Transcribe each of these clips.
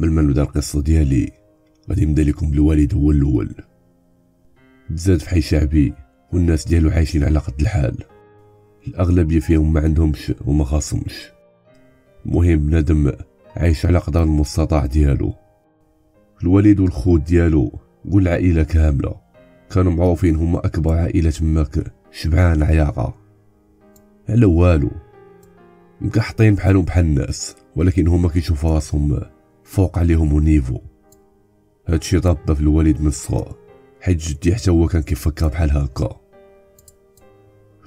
قبل ما نبدا القصة ديالي؟ غادي نبدا لكم بالوالد هو الأول. تزاد في حي شعبي والناس ديالو عايشين على قد الحال. الأغلبية فيهم ما عندهمش وما خاصهمش. المهم بنادم عايش على قدر المستطاع ديالو. الوالد والخوت ديالو والعائلة كاملة كانوا معروفين هما أكبر عائلة تماك شبعان عياقة. على والو. مكحطين بحالهم بحال الناس ولكن هما كيشوفوا راسهم فوق عليهم ونيفو. هادشي ضب في الوالد من الصغر حيت جدي حتى هو كان كيفكر بحال هكا.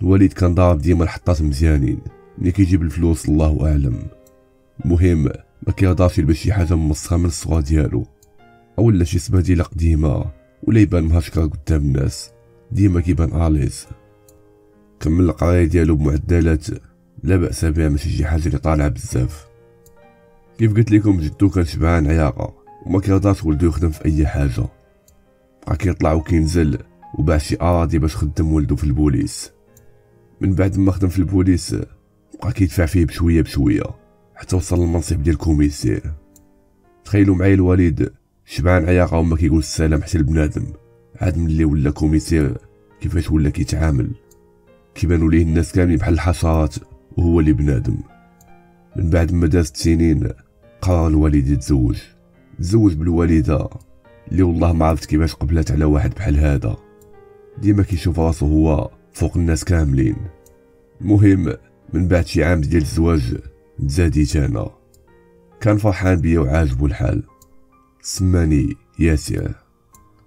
الوالد كان ضارب ديما الحطات مزيانين ملي كيجيب الفلوس الله أعلم. المهم ما كيرضاش يلبس شي حاجة ممسخه من الصغر ديالو. أو لا شي سباديله قديمة ولا يبان مهشكر قدام الناس. ديما كيبان اليز كمل القرايه ديالو بمعدلات لا بأس بها ماشي شي حاجة اللي طالعة بزاف. كيف قلت لكم جدو كان شبعان عياقة وما كيرضاش ولدو يخدم في أي حاجة. بقى كيطلع وكينزل وباع شي أراضي باش خدم ولدو في البوليس. من بعد ما خدم في البوليس بقى كيدفع فيه بشوية بشوية حتى وصل للمنصب ديال commissaire تخيلوا معايا الوالد شبعان عياقة وما كيقول السلام حتى لبنادم. عاد ملي ولا كوميسير كيفاش ولا كيتعامل كيبانوا ليه الناس كاملين بحال الحشرات وهو اللي بنادم من بعد ما دازت سنين قرر الوالد يتزوج تزوج بالوالدة. اللي والله ما عرفت كيفاش قبلت على واحد بحال هذا. ديما كيشوف راسو هو فوق الناس كاملين. المهم من بعد شي عام ديال الزواج تزاديت أنا. كان فرحان بيا وعاجبو الحال. سماني ياسر.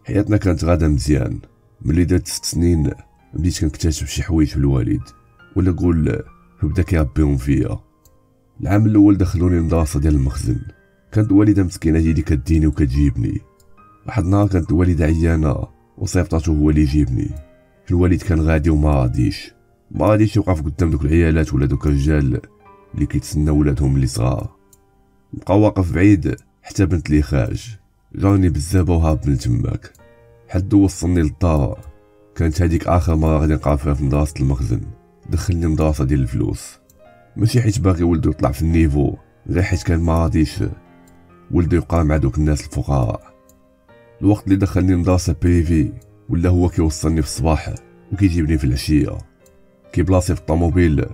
حياتنا كانت غادا مزيان. ملي درت ست سنين بديت كنكتشف شي حوايج في الوالد. ولا قول بدا كيربيهم فيا. العام الأول دخلوني المدرسة ديال المخزن. كانت والدة مسكينة هي اللي كديني وكتجيبني. واحد النهار كانت الوالده عيانة وصيفطاتو هو اللي يجيبني. الوالد كان غادي وما غاديش. ما غاديش يوقف قدام دوك العيالات ولا دوك الرجال اللي كيتسناو ولادهم اللي صغار. بقى واقف بعيد حتى بنت لي خارج. جاني بزاف وهاب من تماك. حد وصلني للدار كانت هذيك آخر مرة غادي نقرا فيها في مدرسة المخزن. دخلني مدرسة ديال الفلوس. ماشي حيت باغي ولدو يطلع في ال niveau غير حيت كان ما غاديش. ولدو يبقى مع دوك الناس الفقراء. الوقت اللي دخلني مدرسه privée ولا هو كيوصلني في الصباح وكيجيبني في العشية. كيبلاصي في الطوموبيل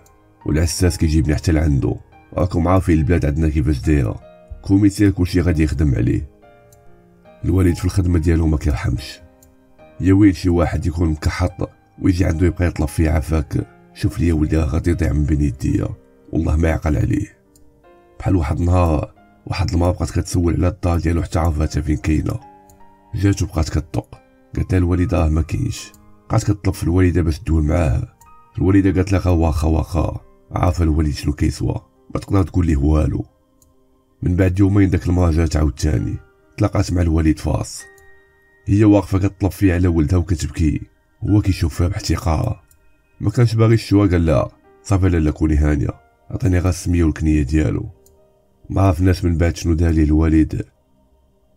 والعساس كيجيبني حتى لعندو. راكم عارفين البلاد عندنا كيفاش دايرة. commissaire كلشي غادي يخدم عليه. الوالد في الخدمة ديالو ما كيرحمش. يا ويل شي واحد يكون مكحط ويجي عنده يبقى يطلب فيه عفاك. شوف لي ولدي غادي يضيع من بين يديا. والله ما يعقل عليه. بحال واحد النهار واحد المرا بقات كتسول على الدار ديالو حتى عرفاتها فين كاينة. جات وبقات كطق. قالت لها الوالدة راه ما كاينش. بقات كطلب في الوالدة باش تدوي معاه الوالدة قالت لها واخا واخا. عارفة الوالد شنو كيسوى. ما تقدر تقول ليه والو. من بعد يومين داك المرا جات عاوتاني. تلاقات مع الوالد فاس هي واقفة كطلب فيه على ولدها وكتبكي. هو كيشوف فيها باحتقار ما كانش باغي الشوا قال لها صافي لالا كوني هانية. عطيني غير السميه والكنية ديالو. ما عرفناش من بعد شنو دار ليه الوالد.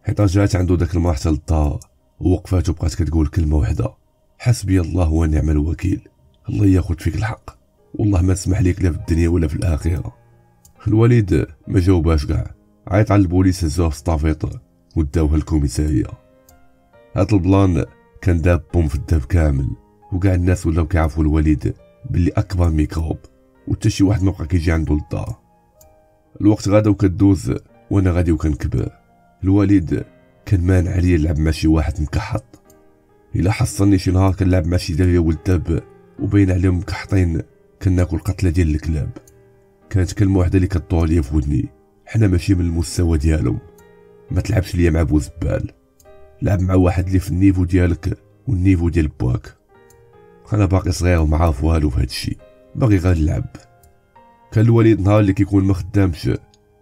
حيت رجعت عنده داك المرا حتى للدار ووقفات وبقات كتقول كلمة وحدة. حسبي الله ونعم الوكيل. الله ياخذ فيك الحق. والله ما تسمح ليك لا في الدنيا ولا في الآخرة. الوالد ما جاوباش كاع. عيط على البوليس هزوه في الطافيط وداوها ال commissariat هاد ال plan كان دار بوم في الدرب كامل. وكاع الناس ولاو كيعرفوا الوالد باللي أكبر ميكروب. وتا شي واحد مبقى كيجي عنده للدار. الوقت غادا وكدوز وأنا غادي وكنكبر. الوالد كان مانع عليا نلعب مع شي واحد مكحط. إلا حصلني شي نهار كنلعب مع شي دري ولد درب وباين عليهم مكحطين كناكل قتلة ديال الكلاب. كانت كلمة وحدة اللي كطول ليا في ودني. حنا ماشي من المستوى ديالهم. ما تلعبش ليا مع بوزبال لعب مع واحد اللي في ال niveau ديالك وال niveau ديال باك أنا باقي صغير وما عارف والو في هادشي. باغي غير نلعب. كان الوليد نهار اللي كيكون ما خدامش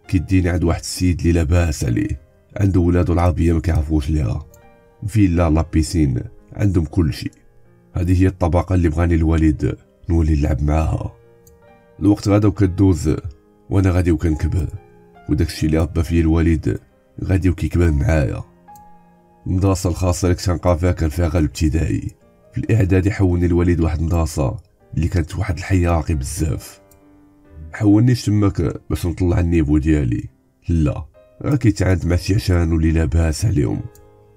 كيديني عند واحد السيد اللي لاباس عليه. عنده ولادو العربية ما كيعرفوش ليها. فيلا لا بيسين عندهم كل شيء. هذه هي الطبقة اللي بغاني الوالد نولي نلعب معاها. الوقت غادا وكدوز وأنا غادي وكنكبر. وداكشي اللي ربى فيا الوالد غادي وكيكبر معايا. المدرسة الخاصة اللي كنت كنقرا فيها كان فيها غير الابتدائي. في الإعدادي حولني الوالد واحد المدرسة. اللي كانت واحد الحي راقي بزاف. حولنيش تماك باش نطلع النيفو ديالي. لا راه كيتعاند مع شي عشان واللي لاباس عليهم.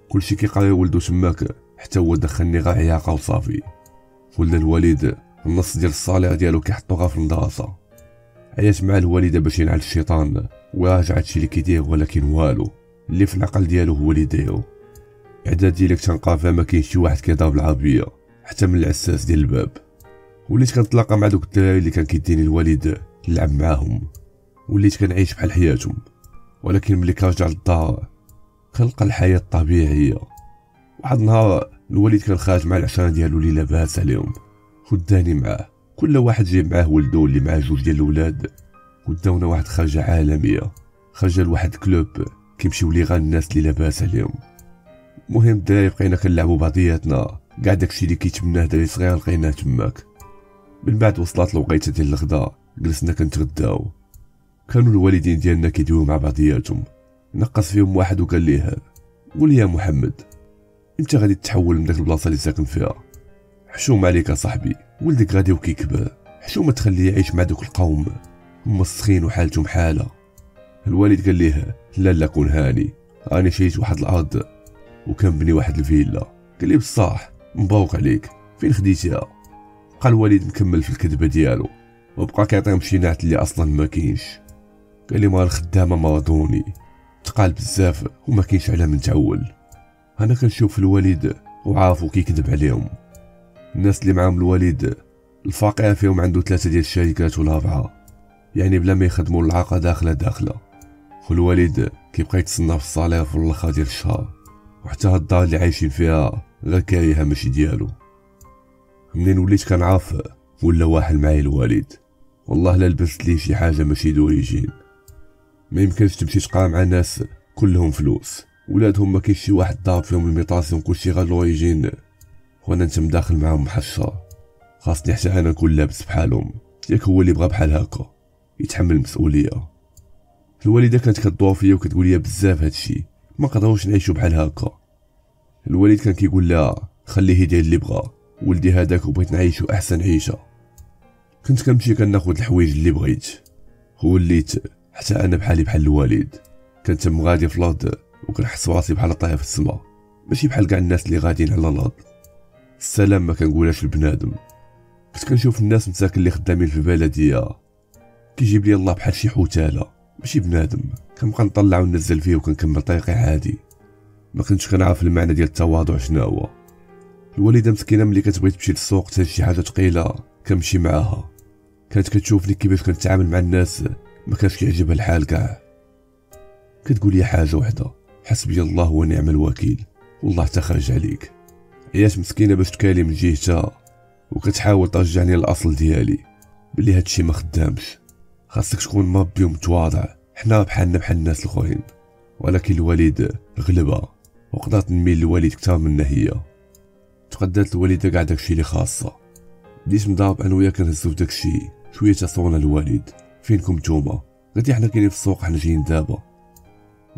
كلشي كيقرا ولدو تماك حتى هو دخلني غا عياقة وصافي. ولا الوالد النص ديال الصالير ديالو كيحطوها في المدرسة. عيات مع الوالدة باش ينعل الشيطان وراجع هادشي اللي كيدير ولكن والو. اللي في العقل ديالو هو اللي دايرو إعداد ديالك تنقافا ما كاين شي واحد كيضرب العربيه حتى من العساس ديال الباب. وليت كنتلاقى مع دوك الدراري اللي كان كيديني الوالد نلعب معاهم. وليت كنعيش بحال حياتهم. ولكن ملي كنرجع للدار كنلقى الحياة طبيعيه واحد النهار الوالد كان خارج مع العشرة ديالو اللي لاباس عليهم. خداني معاه. كل واحد جايب معاه ولدو اللي معاه جوج ديال الولاد وداونا واحد خرجة عالمية. خرجة لواحد club كيمشيو لي غا الناس اللي لاباس عليهم. المهم الدراري بقينا كنلعبو بعضياتنا. كاع داكشي اللي كيتمناه دري صغير لقيناه تماك. من بعد وصلت الوقيته ديال الغدا جلسنا كنتغداو. كانوا الوالدين ديالنا كيدويو مع بعضياتهم. نقص فيهم واحد وقال ليه قول يا محمد انت غادي تحول من داك البلاصة اللي ساكن فيها. حشوم عليك صاحبي ولدك غادي وكيكبر حشومه تخليه يعيش مع دوك القوم. هما السخين وحالتهم حالة. الوالد قال ليه لا لا كون هاني. راني شريت واحد الأرض وكنبني واحد الفيلا. قال لي بصح مبروك عليك. فين خديتيها؟ بقى الوالد مكمل في الكذبة ديالو وبقى كيعطيهم شي نعت اللي أصلا ما كاينش. قال لي ما الخدامه مرضوني تقال بزاف وما كاينش على من تعول. أنا كنشوف الوالد وعارفو كيكذب عليهم. الناس اللي معاهم الوالد الفقير فيهم عنده ثلاثة ديال الشركات ولا أربعة يعني بلا ما يخدموا العاقة داخلة داخلة. والوالد كيبقى يتصنى في الصالير في الآخر ديال الشهر. وحتى هاد الدار اللي عايشين فيها غير كاريها ماشي ديالو. منين وليت كنعرف ولا واحد معايا الوالد؟ والله لا لبست ليه شي حاجة ماشي d'origine. ما يمكنش تمشي تقرا مع ناس كلهم فلوس. ولادهم ما كاينش شي واحد ضارب فيهم l'imitation كلشي غير l'origine وأنا انت مداخل معاهم محشر خاصني حتى أنا نكون لابس بحالهم. ياك هو اللي بغى بحال هكا. يتحمل المسؤولية. الوالدة كانت كدور فيا وكتقول لي بزاف هادشي ما قدروش نعيشو بحال هكا. الوالد كان كيقول لها خليه يدير اللي بغا ولدي هذاك وبغيت نعيشو أحسن عيشة. كنت كنمشي كناخد الحوايج اللي بغيت. وليت حتى أنا بحالي بحال الوالد. كنت غادي في الأرض وكنحس راسي بحال طاير في السما. ماشي بحال كاع الناس اللي غاديين على الأرض السلام ما كنقولهاش لبنادم. كنت كنشوف الناس مساكن اللي خدامين في البلديه كيجيب لي الله بحال شي حوتالة. ماشي بنادم. كنبقى نطلع وننزل فيه وكنكمل طريقي عادي ما كنتش كنعرف المعنى ديال التواضع شنو هو الوالدة مسكينة ملي كتبغي تمشي للسوق تهز شي حاجة ثقيله كنمشي معاها. كانت كتشوفني كيفاش كنتعامل مع الناس ما كانش كيعجبها الحال كاع. كتقول لي حاجة وحدة حسبي الله ونعم الوكيل والله تخرج عليك. عيات مسكينة باش تكالي من جهتها وكتحاول ترجعني للأصل ديالي بلي هادشي ما خدامش. خاصك تكون مربي ومتواضع. حنا بحالنا بحال الناس الأخرين. ولكن الوالد غلبها وقدرت نميل للوالد كتر منا هي. تقدرت الوالدة كاع داكشي اللي خاصة بديت مضارب أنا وياه كنهزو داكشي شوية تصونا الوالد فينكم نتوما قالت حنا كاينين في السوق حنا جايين دابا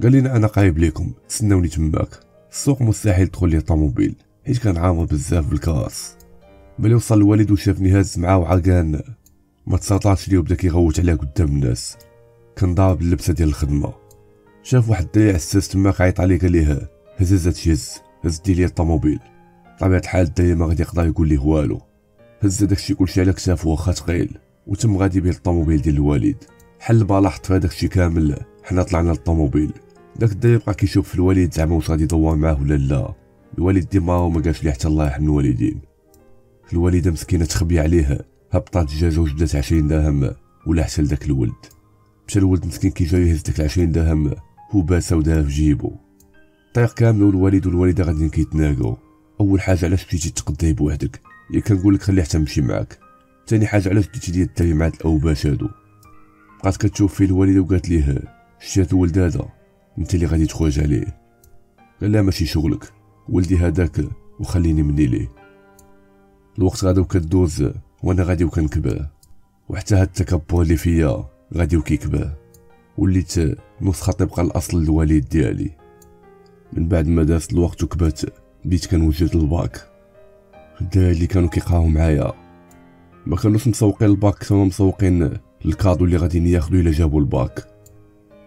قال لنا أنا قريب ليكم تسناوني تماك السوق مستحيل تدخل لي طوموبيل حيت كان عامر بزاف بالكراس ملي وصل الوالد وشافني هاز معاه وعرقان ما تساطعش ليه وبدا كيغوت عليها قدام الناس كان ضارب اللبسه ديال الخدمه شاف واحد الدري عساس تما كيعيط عليه قال ليه هز هز هز هز لي الطوموبيل طبيعة الحال الدري ما غادي يقدر يقول ليه والو. هز داكشي كلشي على كتافو واخا ثقيل وتم غادي بيه الطوموبيل ديال الوالد حل بالا حط في داكشي كامل حنا طلعنا للطوموبيل. داك الدري بقى كيشوف في الوالد زعما واش غادي يدور معاه ولا لا. الوالد ديما وما قالش ليه حتى الله يرحم الوالدين. الوالده مسكينة تخبي عليه هبطات دجاجه وجبدات عشرين درهم ولا حتى لداك الولد. مشى الولد مسكين كي جاي يهز داك العشرين درهم هو باسا وداها في جيبو. الطريق كامل والوالد والوالده غاديين كيتناقوا. أول حاجة علاش بديتي تقضي بوحدك؟ يا كنقول لك خليه حتى نمشي معاك. ثاني حاجة علاش بديتي ديال مع الاوباش هادو؟ بقات كتشوف فيه الوالدة وقالت ليه شتي هاد الولد هذا أنت اللي غادي تخرج عليه. قال لا ماشي شغلك ولدي هذاك وخليني مني ليه. الوقت غادي وكدوز وأنا غادي وكنكبر وحتى هاد التكبر اللي فيا غادي وكيكبر وليت نسخة طبقا الأصل الوالد ديالي. من بعد ما داز الوقت وكبرت بديت كنوجد الباك. الدراري اللي كانوا كيقراو معايا. ما كانوش مسوقين الباك كانوا مسوقين ال cadeau اللي غادي ياخدو إلا جابوا الباك.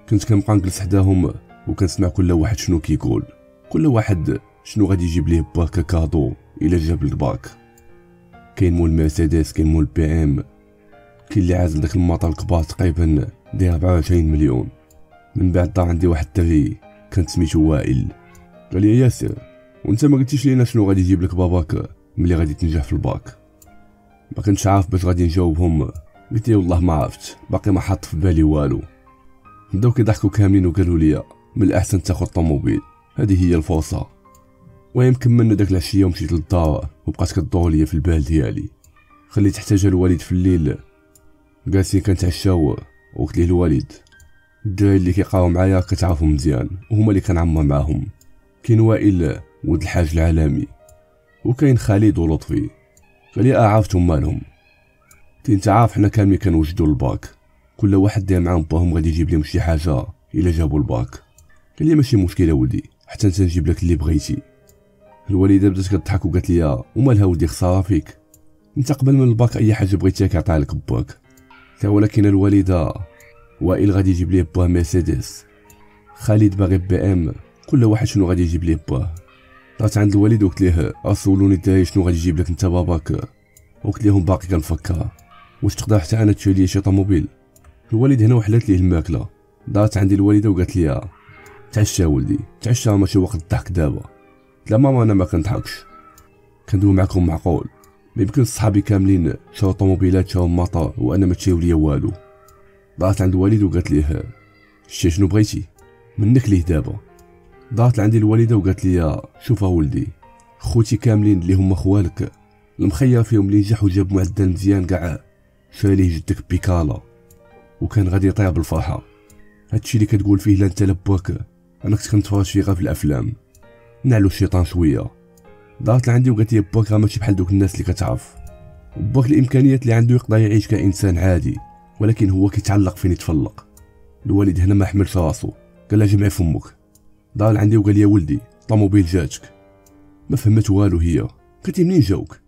كنت كنبقى نجلس حداهم وكنسمع كل واحد شنو كيقول. كل واحد شنو غادي يجيب ليه باه ك cadeau إلا جاب الباك. كاين مول مرسيدس كاين مول بي إم. كاين اللي عازل داك الموطورات الكبار تقريبا داير 24 مليون. من بعد طلع عندي واحد الدري كان سميتو وائل. قال لي ياسر وانت ما قلتيش لينا شنو غادي يجيب لك باباك ملي غادي تنجح في الباك. ما كنتش عارف باش غادي نجاوبهم. قلت لي والله ما عرفت. باقي ما حط في بالي والو. بداو كيضحكوا كاملين وقالوا لي من الأحسن تاخذ طوموبيل. هذه هي الفرصة. المهم كملنا داك العشية ومشيت للدار وبقات كدور ليا في البال ديالي. خليت جا الوالد في الليل. جالسين كنتعشاو وقلت ليه الوالد. الدراري اللي كيقراو معايا كتعرفهم مزيان وهما اللي كنعمر معاهم. كاين وائل ولد الحاج العالمي. وكاين خالد ولطفي. قال لي آه عرفتهم مالهم. انت عارف حنا كاملين كنوجدوا الباك كل واحد داير معاهم باهم غادي يجيب لهم شي حاجة إلا جابوا الباك. قال لي ماشي مشكلة ولدي حتى أنت نجيب لك اللي بغيتي. الوالدة بدات كضحك وقالت لي ومالها ولدي خسارة فيك. أنت قبل من الباك أي حاجة بغيتيها كيعطيها لك باك ولكن الوالدة وائل غادي يجيب ليه باه مرسيدس. خالد باغي بي إم. كل واحد شنو غادي يجيب ليه باه. طلعت عند الوالد وقلت ليه اسولوني الدراري شنو غادي يجيب لك أنت باباك؟ وقلت لهم باقي كنفكر واش تقدر حتى أنا تشري لي شي طوموبيل الوالد هنا وحلات ليه الماكلة. دارت عندي الوالدة وقالت لي تعشى ولدي تعشى ماشي وقت الضحك دابا. لا ماما أنا ما كنضحكش. كندوي معكم معقول. ما يمكن صحابي كاملين شراو طوموبيلات شراو مطار وأنا ما تشاو ليا والو. ضاعت عند الوالد وقالت ليه شتي شنو بغيتي؟ منك ليه دابا؟ ضاعت عندي الوالدة وقالت لي شوف ولدي خوتي كاملين اللي هما خوالك. المخير فيهم اللي نجح وجاب معدل مزيان كاع شرى ليه جدك بيكالا. وكان غادي يطير بالفرحة. هادشي اللي كتقول فيه لا انت لباك أنا كنت كنتفرج فيه غير في الأفلام. نعلو الشيطان شوية. دارت لعندي وقالت لي باك راه ماشي بحال دوك الناس اللي كتعرف. باك الإمكانيات اللي عنده يقدر يعيش كإنسان عادي ولكن هو كيتعلق فين يتفلق. الوالد هنا ما حملش راسو. قال لها جمع فمك. دار عندي وقال لي ولدي طوموبيل جاتك. ما فهمت والو هي. قلت منين جاوك؟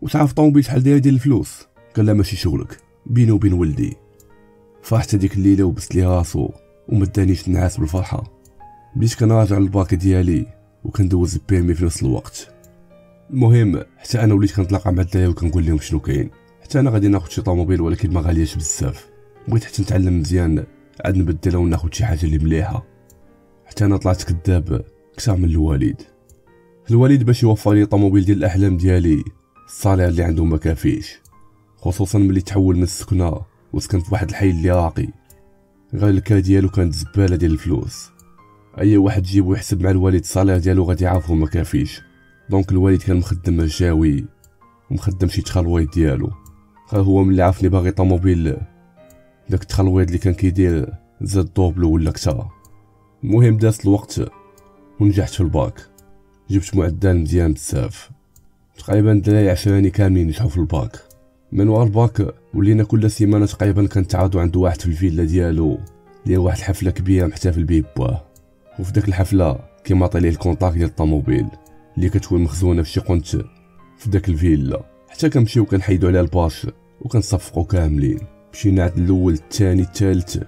وتعرف طوموبيل شحال داير ديال الفلوس؟ قال لها ماشي شغلك بيني وبين ولدي. فرحت هذيك الليلة وبست لي راسو وما دانيش نعاس بالفرحة. بديت كنراجع الباك ديالي وكندوز البيرمي في نفس الوقت. المهم حتى أنا وليت كنتلاقى مع الدراري وكنقول لهم شنو كاين. حتى أنا غادي ناخذ شي طوموبيل ولكن ما غالياش بزاف. بغيت حتى نتعلم مزيان عاد نبدلها وناخذ شي حاجة اللي مليحة. حتى أنا طلعت كذاب كثر من الوالد الوالد باش يوفر لي طوموبيل ديال الأحلام ديالي الصالير اللي عنده ما كافيش خصوصا ملي تحول من السكنة وسكنت في واحد الحي اللي راقي غير الكا ديالو كانت زبالة ديال الفلوس. أي واحد جيبو يحسب مع الوالد ال salaire ديالو غادي يعرفو ما كافيش. donc الوالد كان مخدم رجاوي ومخدم شي تخلويط ديالو. غير هو ملي عرفني باغي طوموبيل داك التخلويط اللي كان كيدير زاد دوبلو ولا كثر المهم داز الوقت. ونجحت في الباك. جبت معدل مزيان بزاف. تقريبا الدراري عشراني كاملين نجحو في الباك. من ورا الباك ولينا كل سيمانة تقريبا كنتعارضو عند واحد في الفيلا ديالو. ديال واحد الحفلة كبيرة محتفل بيه باه وفي داك الحفلة كيمد ليه ال contact ديال الطوموبيل. اللي كتكون مخزونة في شي قنت في داك الفيلا. حتى كنمشيو كنحيدو عليها ال bâche وكنصفقو كاملين. مشينا عند الأول الثاني الثالث.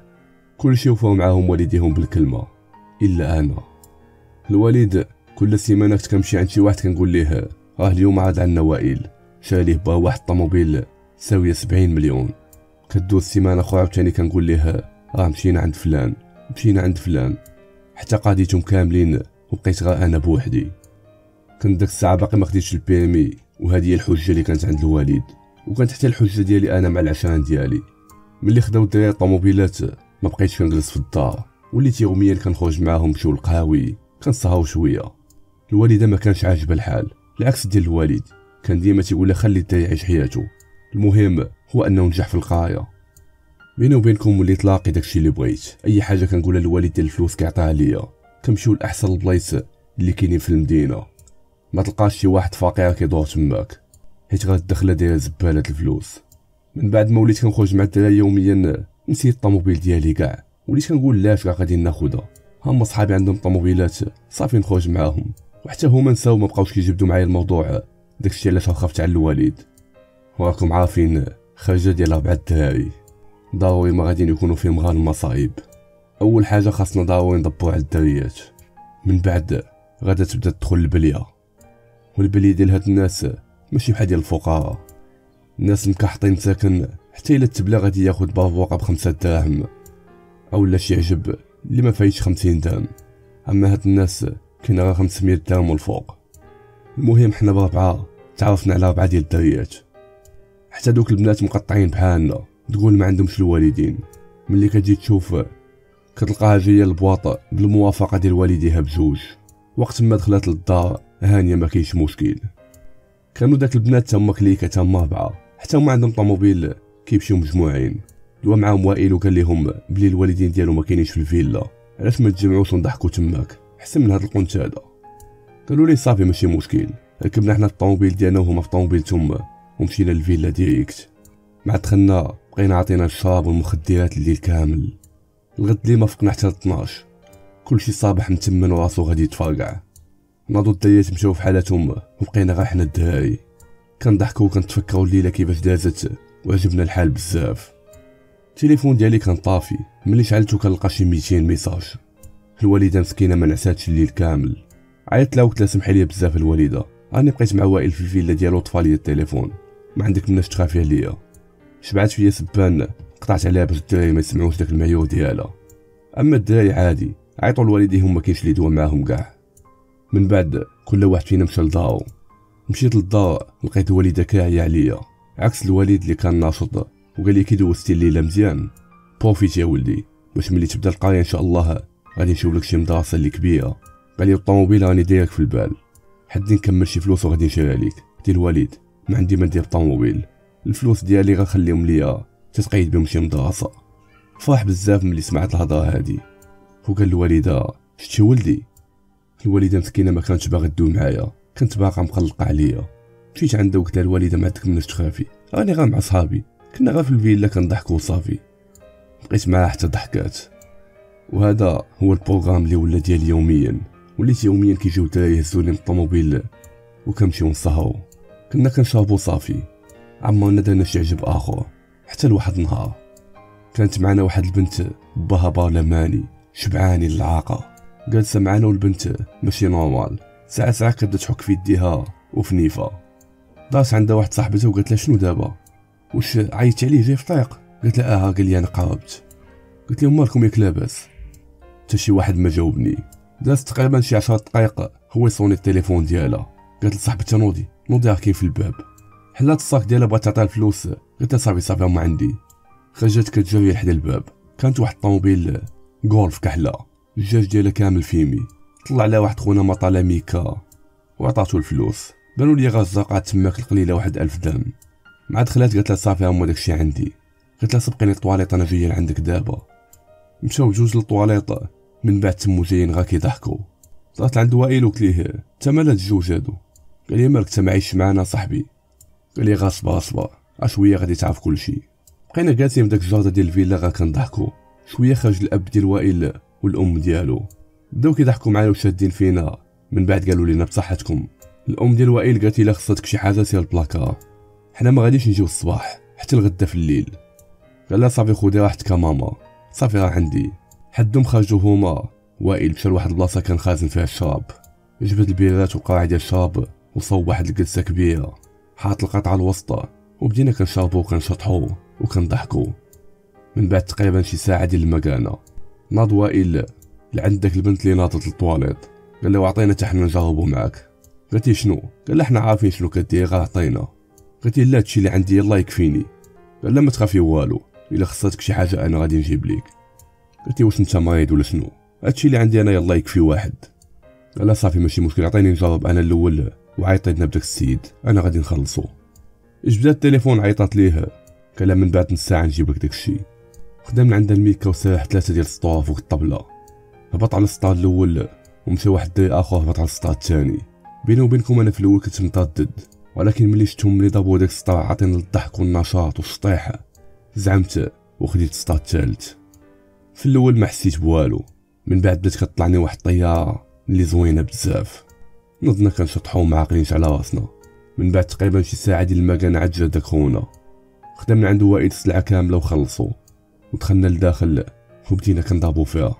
كلشي وفاو معاهم والديهم بالكلمة. إلا أنا. الوالد كل سيمانة كنت كنمشي عند شي واحد كنقول ليه راه اليوم عاد عندنا وائل. شرا ليه با واحد الطوموبيل ساوية سبعين مليون. كدوز سيمانة أخرى عاوتاني كنقول ليه راه مشينا عند فلان مشينا عند فلان. حتى قاديتهم كاملين وبقيت غير أنا بوحدي. كنت داك الساعة باقي ما خديتش البيرمي وهذه هي الحجة اللي كانت عند الوالد. وكانت حتى الحجة ديالي أنا مع العشان ديالي. ملي خداو الدراري الطوموبيلات ما بقيتش كنجلس في الدار. وليت يوميا كنخرج معاهم نمشيو للقهاوي كنسهروا شوية. الوالدة ما كانش عاجبها الحال العكس ديال الوالد. كان ديما تيقول خلي الدري يعيش حياته. المهم هو أنه نجح في القراية. بيني وبينكم وليت لاقي داكشي اللي بغيت. أي حاجة كنقولها للوالد ديال الفلوس كيعطيها ليا. كنمشيو لأحسن البلايص اللي كاينين في المدينة. ما تلقاش شي واحد فقير كيدور تماك. حيت غير الدخله دايرة زبالة الفلوس. من بعد ما وليت كنخرج مع الدراري يوميا نسيت الطوموبيل ديالي كاع. وليت كنقول لاش راه غادي ناخدها هما صحابي عندهم طوموبيلات صافي نخرج معاهم. وحتى هما نساو ما بقاوش كيجبدوا معايا الموضوع. داكشي علاش خفت على الوالد وراكم عارفين خرجة ديال اربعه الدراري ضروري ما غادي يكونوا فيهم غير المصايب. أول حاجة خاصنا ضروري ندبرو على الدريات. من بعد غادا تبدا تدخل البلية. والبلية ديال هاد الناس ماشي بحال ديال الفقراء. الناس مكحطين ساكن حتى إلا تبلا غادي ياخد بافوقة بخمسة دراهم. أو لا شي عجب اللي ما فايتش خمسين درهم. أما هاد الناس كاين غير 500 درهم والفوق المهم حنا بربعة تعرفنا على ربعة ديال الدريات حتى دوك البنات مقطعين بحالنا تقول ما عندهمش الوالدين. ملي كتجي تشوف كتلقاها جاية للبواط بالموافقة ديال والديها بجوج. وقت ما دخلت للدار هانية ما كاينش مشكل. كانوا داك البنات تما كليكة تما ربعه حتى هما عندهم طوموبيل كيمشيو مجموعين. دوا معاهم وائل وقال لهم بلي الوالدين ديالو ما كاينينش في الفيلا. علاش ما تجمعوش ونضحكوا تماك. احسن من هاد القنت هذا. قالوا لي صافي ماشي مشكل. ركبنا حنا الطوموبيل ديالنا وهما في طوموبيلتهم ومشينا للفيلا direct. مع دخلنا بقينا عطينا الشراب والمخدرات الليل كامل. الغد لي ما فقنا حتى 12 كلشي صابح متمن وراسو غادي يتفرقع. ناضو الدريات مشاو في حالتهم وبقينا غير حنا الدراري كنضحكو وكنتفكرو الليلة كيفاش دازت وعجبنا الحال بزاف. التليفون ديالي كان طافي. ملي شعلتو كنلقى شي 200 messages. الوالدة مسكينة ما نعساتش الليل كامل. عيطت لها وقلت لها سمحي لي بزاف الوالدة. راني بقيت مع وائل في الفيلا ديالو طفى لي التليفون. ما عندك مناش تخافي عليا. شبعت فيا سبان. قطعت عليها باش الدراري ما يسمعوش داك المعيور ديالها. أما الدراري عادي. عيطوا لوالديهم ما كاينش اللي يدوى معاهم كاع. من بعد كل واحد فينا مشى لدارو. مشيت للدار لقيت الوالدة كاعية عليا. عكس الوالد اللي كان ناشط. وقال لي كي دوزتي الليلة مزيان. profite يا ولدي. باش ملي تبدا القرايه إن شاء الله غادي نشوف لك شي مدرسة اللي كبيرة. قال لي الطوموبيل راني دايرك في البال. حدي نكمل شي فلوس وغادي نشريها ليك. دي الوالد ما عندي ما ندير طوموبيل الفلوس ديالي غنخليهم ليا. تتقيد بهم شي مدرسة. فرح بزاف ملي سمعت الهضرة هادي. وقال الوالدة شتي ولدي؟ الوالدة مسكينة ما كانتش باغا تدوي معايا. كنت باقا مقلقة عليا. مشيت عندها وقلت لها الوالدة ما عندك مناش تخافي. راني غير مع صحابي. كنا غير في الفيلا كنضحكوا وصافي بقيت معاها حتى ضحكات. وهذا هو البروغرام اللي ولا ديالي يوميا. وليت يوميا كيجيو الدراري يهزوني من الطوموبيل وكنمشيو نسهرو كنا كنشربو صافي. عمرنا درنا شي عجب آخر. حتى لواحد النهار. كانت معنا واحد البنت باها برلماني شبعاني العاقه جالسه معنا والبنت ماشي normale. ساعة ساعة كتبدا تحك في يديها وفي نيفها. دارت عندها واحد صاحبتها وقالت لها شنو دابا؟ واش عيطتي عليه جاي في الطريق قالت لها آه قال لي أنا قربت قلت لهم مالكم ياك لاباس حتى شي واحد ما جاوبني. دازت تقريبا شي عشر دقائق هو يصوني التليفون ديالها قالت لصاحبتها نوضي نوضي راه كاين في الباب. حلات الصاك ديالها بغات تعطيها الفلوس. قلت لها صافي صافي ما عندي. خرجت كتجري لحد الباب. كانت واحد الطوموبيل غولف كحلة. الجاج ديالها كامل فيمي. طلع لها واحد خونا مطالة ميكا وعطاتو الفلوس. بانوا لي غازا تماك القليلة واحد ألف درهم. مع دخلات قالت لها صافي هما داكشي عندي. قلت لها سبقيني الطواليط أنا جاية لعندك دابا. مشاو بجوج للطواليط. من بعد تمو جايين غا كيضحكوا طلعت عند وائل وقلت ليه انت مال هاد الجوج هادو؟ قال لي مالك انت معيش معانا صاحبي. قال لي غا صبر صبر شوية غادي تعرف كلشي بقينا جالسين في داك الجردة ديال الفيلا غا كنضحكوا شوية خرج الأب ديال وائل والأم ديالو. بداو كيضحكوا معايا وشادين فينا. من بعد قالوا لينا بصحتكم. الأم ديال وائل قالت لي خصتك شي حاجة سير البلاكار حنا ما غاديش نجيو الصباح حتى الغدا في الليل. قال لها صافي خودي راحتك ماما صافي راه عندي. حدهم خرجوا هما وائل مشى لواحد البلاصة كان خازن فيها الشراب. جبد البيرات وقاع ديال الشراب وصوب واحد الجلسة كبيرة. حاط القطعة الوسطى. وبدينا كنشربو وكنشطحو وكنضحكو. من بعد تقريبا شي ساعة ديال المكانة. ناض وائل لعندك البنت اللي ناضت للطواليت قال له عطينا حتى حنا نجربو معاك. قلت شنو؟ قال له حنا عارفين شنو كدير غير عطينا. قلت لا هادشي اللي عندي يلا يكفيني. قال لا ما تخافي والو. إلا خصاتك شي حاجة أنا غادي نجيب ليك. قلت واش أنت مريض ولا شنو؟ هادشي اللي عندي أنا يلا يكفي واحد. لا صافي ماشي مشكل عطيني نجرب أنا الأول وعيطينا بداك السيد. أنا غادي نخلصو. جبدات التليفون؟ عيطات ليه. قال من بعد نص ساعة نجيب لك داكشي. خدام عندها الميكا وساح ثلاثة ديال السطور فوق الطبلة. هبط على السطار الأول ومشى واحد الدري آخر هبط على السطار الثاني. بيني وبينكم أنا في الأول كنت متردد. ولكن ملي شفتهم ملي ضربوا داك السطار عطينا الضحك والنشاط والشطيحه زعمت وخديت السطار الثالث في الأول ما حسيت بوالو. من بعد بدأت كطلعني واحد الطيارة اللي زوينة بزاف. نضنا كنشطحو معاقلينش على راسنا. من بعد تقريبا شي ساعة ديال المكان عاد جا داك خونا. خدمنا عنده وائد السلعه كاملة وخلصو. ودخلنا لداخل وبدينا كنضربو فيها.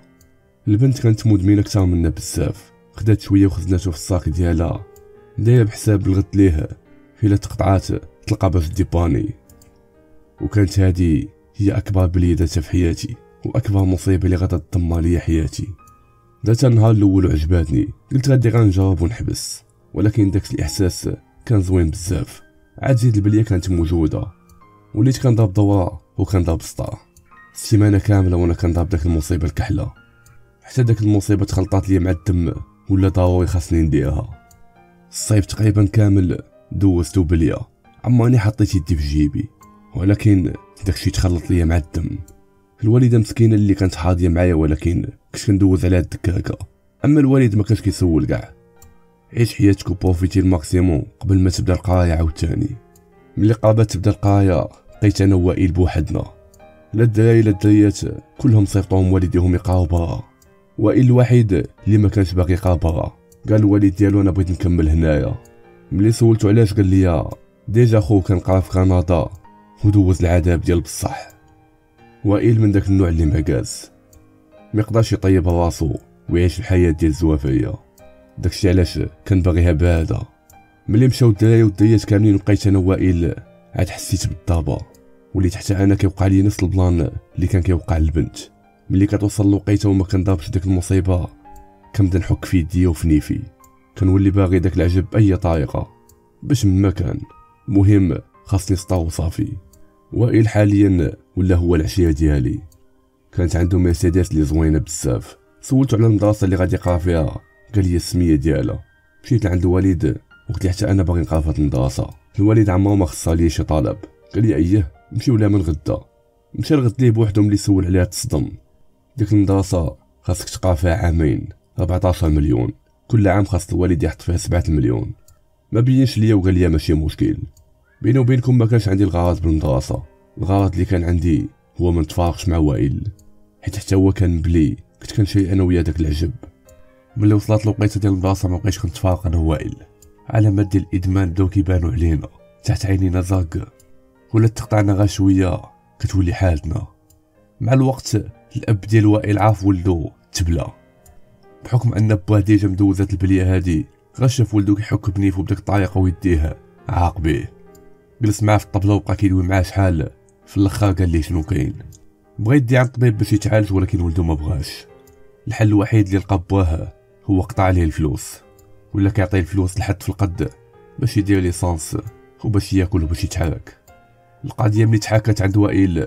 البنت كانت مدمنة كتر منا بزاف. خدات شوية وخزناتو في الصاك ديالها. دايرة بحساب الغد ليه. الا تقطعات تلقى باش ديباني وكانت هذه هي أكبر بليده في حياتي وأكبر مصيبة اللي غادا تدمر لي حياتي. ذات النهار الأول عجباتني قلت غادي غنجاوب ونحبس. ولكن داك الإحساس كان زوين بزاف. عاد زيد البلية كانت موجودة. وليت كنضرب دوره وكنضرب سطار سيمانه كاملة وأنا كنضرب داك المصيبة الكحلة. حتى داك المصيبة تخلطات لي مع الدم ولا ضروري خاصني نديرها. الصيف تقريبا كامل دوزتو بليا عماني حطيت يدي في جيبي ولكن داكشي تخلط ليا مع الدم. الوالدة مسكينة اللي كانت حاضية معايا ولكن كنت كندوز عليها الدكاكه أما الوالد ما كانش كيسول كاع. عيش حياتك وبروفيتي ال maximum قبل ما تبدا القراية عاوتاني. ملي قربت تبدا القراية بقيت أنا وائل بوحدنا. لا الدراري لا الدريات كلهم صيفطوهم والديهم يقراو برا وائل الوحيد اللي ما كانش باغي يقرا برا قال الوالد ديالو أنا بغيت نكمل هنايا. ملي سولتو علاش قال لي déjà خوه كان قرا في كندا ودوز العذاب ديال بصح. وائل من داك النوع اللي معكاز ما يقدرش يطيب راسو ويعيش الحياة ديال الزوافرية. داكشي علاش كان باغيها بعدا ملي مشاو الدراري والدريات كاملين وبقيت أنا وائل عاد حسيت بالضابة. وليت حتى أنا كيوقع لي نفس ال plan اللي كان كيوقع للبنت. ملي كتوصل الوقيته وما كنضربش داك المصيبة كنبدا نحك في يدي وفي نيفي كنولي باغي داك العجب باي طريقه باش ما كان مهم خاصني سطر وصافي. وائل حاليا ولا هو العشير ديالي. كانت عنده مرسيدس اللي زوينة بزاف. سولته على المدرسة اللي غادي يقرأ فيها. قال لي السمية ديالها. مشيت لعند الوالد وقلت حتى أنا باغي نقرأ في هاد المدرسة. الوالد عمره ما خصها لي شي طلب قال لي اييه نمشي ولا من غدا. مشى لغد ليه بوحدهم اللي سول عليها تصدم. ديك المدرسة خاصك تقرأ فيها عامين 14 مليون. كل عام خاص الوالد يحط فيها 7 مليون ما بينش ليا وقال لي ماشي مشكل. بيني وبينكم ما كانش عندي الغرض بالمدرسة. الغرض اللي كان عندي هو ما نتفارقش مع وائل. حيت حتى هو كان تبلى. كنت كنشري أنا وياه داك العجب. ملي وصلت الوقيته ديال المدرسة ما بقيتش كنتفارق أنا وائل علامات ديال الإدمان بداو كيبانو علينا. تحت عينينا زراق. ولات تقطعنا غير شوية. كتولي حالتنا. مع الوقت الأب ديال وائل عاف ولدو تبلا بحكم أن باه déjà مدوزات البلية هادي غير شاف ولدو كيحك بنيفو بداك الطريقة ويديه عاق بيه جلس معاه في الطبلة وبقى كيدوي معاه شحال. في الأخر قال لي شنو كاين. بغا يدي عند الطبيب باش يتعالج ولكن ولدو ما بغاش. الحل الوحيد اللي لقى باه هو قطع عليه الفلوس. ولا كيعطيه الفلوس لحد في القد. باش يدير ليسانس. وباش ياكل وباش يتحرك. القضية ملي تحاكت عند وائل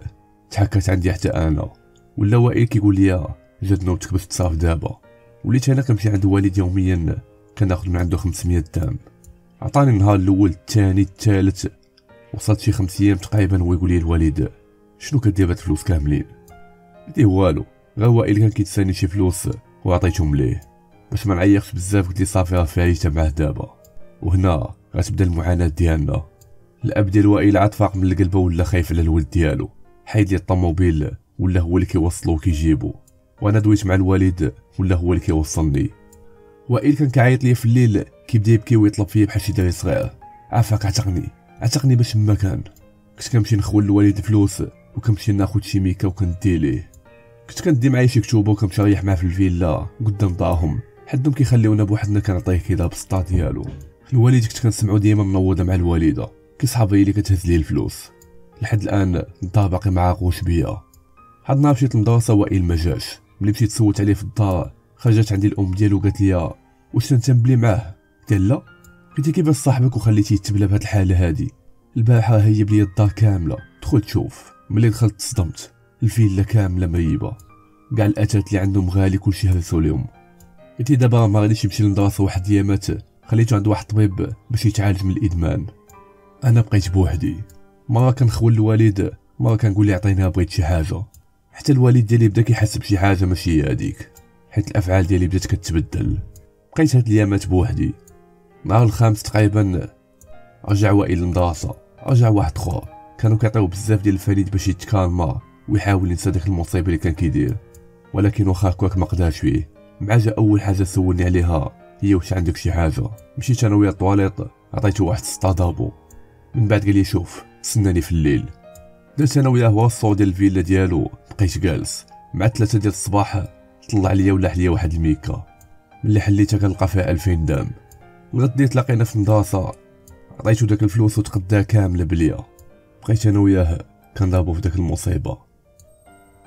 تحاكت عندي حتى أنا. ولا وائل كيقول لي جات نوبتك باش تصرف دابا. وليت أنا كنمشي عند والد يوميا كناخذ من عنده 500 درهم. عطاني النهار الأول الثاني الثالث. وصلت شي خمس أيام تقريبا هو يقول لي الوالد شنو كدير بهاد الفلوس كاملين؟ قلت والو غير وائل كان كيتساني شي فلوس وعطيتهم ليه. باش ما نعيقش بزاف قلت لي صافي راه فايته معاه دابا. وهنا غتبدأ المعاناة ديالنا. الأب ديال وائل عاد فاق من القلبة ولا خايف على الولد ديالو. حيد لي الطوموبيل ولا هو اللي كيوصلو وكيجيبو. وأنا دويت مع الوالد ولا هو اللي كيوصلني. وائل كان كيعيط لي في الليل كيبدا يبكي ويطلب فيا بحال شي دري صغير. عافاك عتقني عتقني باش ما كان. كنت كنمشي نخول الوالد الفلوس وكنمشي ناخد شي ميكا وكندي ليه. كنت كندي معايا شي كتوبه وكنمشي نريح معاه في الفيلا قدام دارهم حدهم كيخليونا بوحدنا كنعطيه كذا بسطا ديالو. الوالد كنت كنسمعو ديما منوضة مع الوالدة كيصحابي اللي كتهز لي الفلوس. لحد الآن الدار باقي معاقوش بيا. هاد النهار مشيت للمدرسة وائل ما جاش. ملي مشيت سولت عليه في الدار خرجت عندي الأم ديالو قالت لي واش أنت مبلي معاه؟ قلت لا. قلت كيفاش صاحبك وخليتيه يتبلى بهاد الحالة هادي؟ البارحة هي بلي الدار كاملة. دخل تشوف. ملي دخلت تصدمت الفيلا كاملة مريبة. كاع الأتات اللي عندهم غالي كلشي هرسوا ليهم. قلت دابا ما غاديش يمشي للمدرسه واحد ايامات خليته عند واحد الطبيب باش يتعالج من الإدمان. أنا بقيت بوحدي. مرة كنخول الوالد مرة كنقول ليه عطيني بغيت شي حاجة. حتى الوالد ديالي بدا كيحس بشي حاجة ماشي هي هذيك حيت الأفعال ديالي بدات كتبدل. بقيت هاد الايامات بوحدي. نهار الخامس تقريبا رجع وائل للمدرسة. رجع واحد اخر كانوا كيعطيو بزاف ديال الفريد باش يتكالما ويحاول ينسى ديك المصيبة اللي كان كيدير. ولكن واخا هكاك ما قداش فيه. مع جا أول حاجة سولني عليها هي واش عندك شي حاجة؟ مشيت أنا ويا الطواليط عطيته واحد ستادابو من بعد قال لي شوف تسناني في الليل. درت أنا وياه وصو ديال الفيلا ديالو بقيت جالس. مع ثلاثة ديال الصباح طلع ليا ولاح ليا واحد الميكا. ملي حليتها كنلقى فيها ألفين درهم الغد تلاقينا في المدرسة. عطيتو داك الفلوس وتقداها كاملة بليا. بقيت أنا وياه كنضربو في داك المصيبة.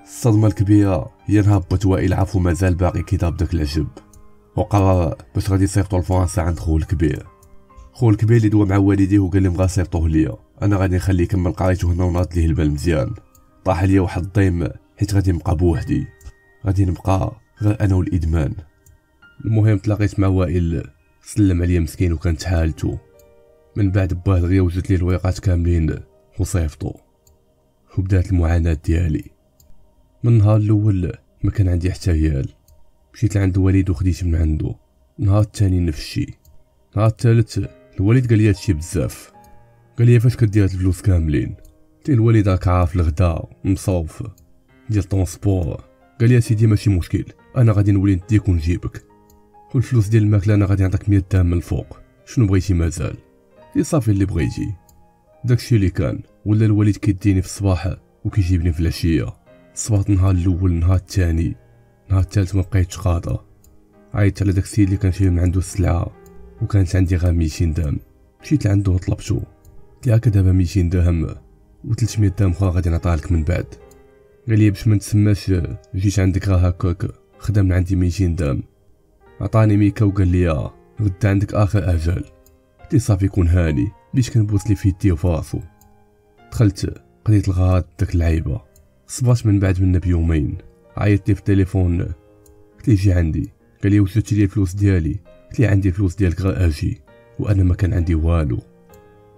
الصدمة الكبيرة هي بات وائل عافو مازال باقي كيضرب داك العجب. وقرر باش غادي يصيفطو لفرنسا عند خو الكبير. خو الكبير اللي دوا مع والديه وقال لي بغا يصيفطوه ليا. أنا غادي نخليه يكمل قرايته هنا وناض ليه البال مزيان. طاح ليا واحد الضيم حيت غادي نبقى بوحدي. غادي نبقى غير أنا والإدمان. المهم تلاقيت مع وائل سلم عليا مسكين وكانت حالته. من بعد باه دغيا وجدت لي الورقات كاملين وصيفطو. وبدات المعاناة ديالي. من النهار الأول ما كان عندي حتى ريال مشيت لعند الوالد وخديت من عنده. النهار الثاني نفس الشيء النهار الثالث الوالد قال لي هادشي بزاف. قال لي فاش كدير هاد الفلوس كاملين؟ تي الوالد راك عارف الغدا مصروف ديال transport قال لي سيدي ماشي مشكل أنا غادي نولي نديك ونجيبك. والفلوس ديال الماكلة أنا غادي نعطيك 100 درهم من الفوق. شنو بغيتي مازال؟ لي صافي اللي بغيتي. داكشي اللي كان ولا الوالد كيديني في الصباح وكيجيبني في العشية. صبات النهار الأول النهار الثاني النهار الثالث ما بقيتش قاطع عيطت على داك السيد اللي كنشري من عنده السلعة وكانت عندي غير 200 درهم مشيت لعندو وطلبتو. هكا دابا 200 درهم و 300 درهم أخرى غادي نعطيها لك من بعد. قال لي باش ما نتسماش جيت عندك راه هكاك خدم عندي 200 درهم عطاني ميكا وقال لي غدا عندك آخر أجل. قلت صافي كون هاني بديت كنبوس لي في يدي وفي راسو. دخلت قضيت الغراض داك اللعيبة. صبات من بعد منا بيومين. عيطت في التليفون. قلت جي عندي. قال لي وجدت لي الفلوس ديالي. قلت عندي الفلوس ديالك غير أجي. وأنا ما كان عندي والو.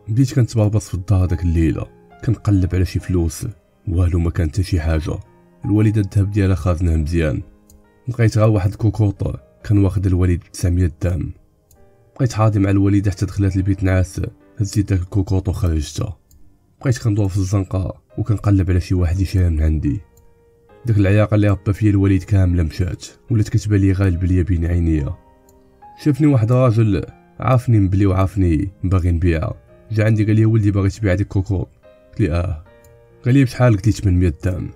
بديت كنتبربص في الدار داك الليلة. كنقلب على شي فلوس والو ما كان حتى شي حاجة. الوالدة الذهب ديالها خازنها مزيان. لقيت غير واحد الكوكوط كان واخد الوالد ب 900 درهم بقيت حاضي مع الوالدة حتى دخلت البيت نعاس هزيت داك الكوكوط وخرجتها. بقيت كندور في الزنقة وكنقلب على شي واحد يشريها من عندي. داك العياقه اللي ربى فيا الوالد كامله مشات ولات كتبان لي غالب ليا بين عينيا. شافني واحد راجل عافني مبلي وعافني باغي نبيعها. جا عندي قال لي ولدي باغي تبيع هذيك الكوكوط قلت لي آه. قال لي بشحال قلت لي 800 درهم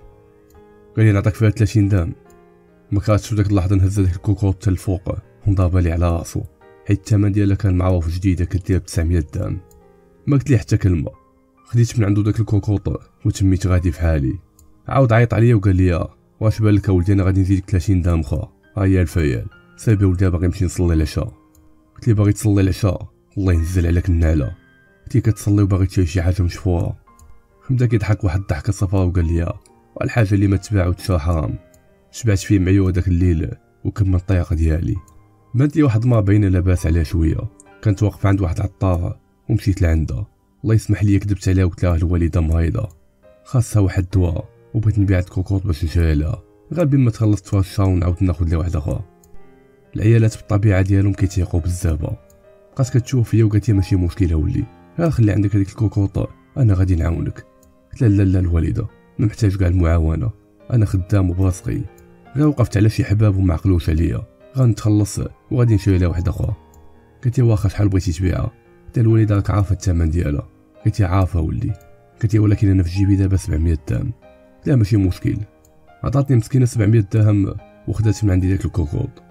قال لي نعطيك فيها 30 درهم ما كرهتش في ديك اللحظة نهز داك الكوكوط حتى الفوق ونضربها لي على راسو. حيت الثمن ديالها كان معروف جديدة كدير ب 900 درهم ما قلت لي حتى كلمة. خديت من عنده داك الكوكوط وتميت غادي في حالي. عاود عيط عليا وقال لي واش بالك ولدي أنا غادي نزيدك 30 درهم أخرى. ها هي الفيال صايبي ولدي باغي نمشي نصلي العشاء. قلت لي باغي تصلي العشاء؟ الله ينزل عليك النعلة. لي كتصلي وباغي تشري شي حاجة مشفوره بدا كيضحك واحد الضحكه صفراء وقال لي الحاجة اللي ما تباع وتشرى حرام شبعت فيه معيوة داك الليل وكمل الطريق ديالي. بانت لي واحد ما باينه لاباس عليها شوية. كانت واقفة عند واحد العطار ومشيت لعندها. الله يسمح لي كذبت عليها وقلت لها الوالدة مريضة. خاصها واحد الدواء وبغيت نبيع الكوكوط باش نشري لها غير بما تخلصت فيها الشهر ونعاود ناخذ لها واحدة أخرى العيالات بالطبيعة ديالهم كيتيقوا بزاف. بقات كتشوف فيا وقالت لي ماشي مشكلة ولي. خلي عندك هذيك الكوكوط أنا غادي نعاونك. قلت لا لا الوالدة. ما محتاج كاع المعاونه أنا خدام وبراسقي غير وقفت على شي حباب وما عقلوش عليا. غنتخلص وغادي نشري لها واحدة أخرى قلت لي واخا شحال بغيتي تبيعها؟ قلت الوالدة راك عارفة الثمن ديالها. قلت لي عارفة ولدي. قلت ولكن أنا في جيبي دابا 700 درهم. لا ماشي مشكل. عطاتني مسكينة 700 درهم وخدات من عندي داك الكوكوط.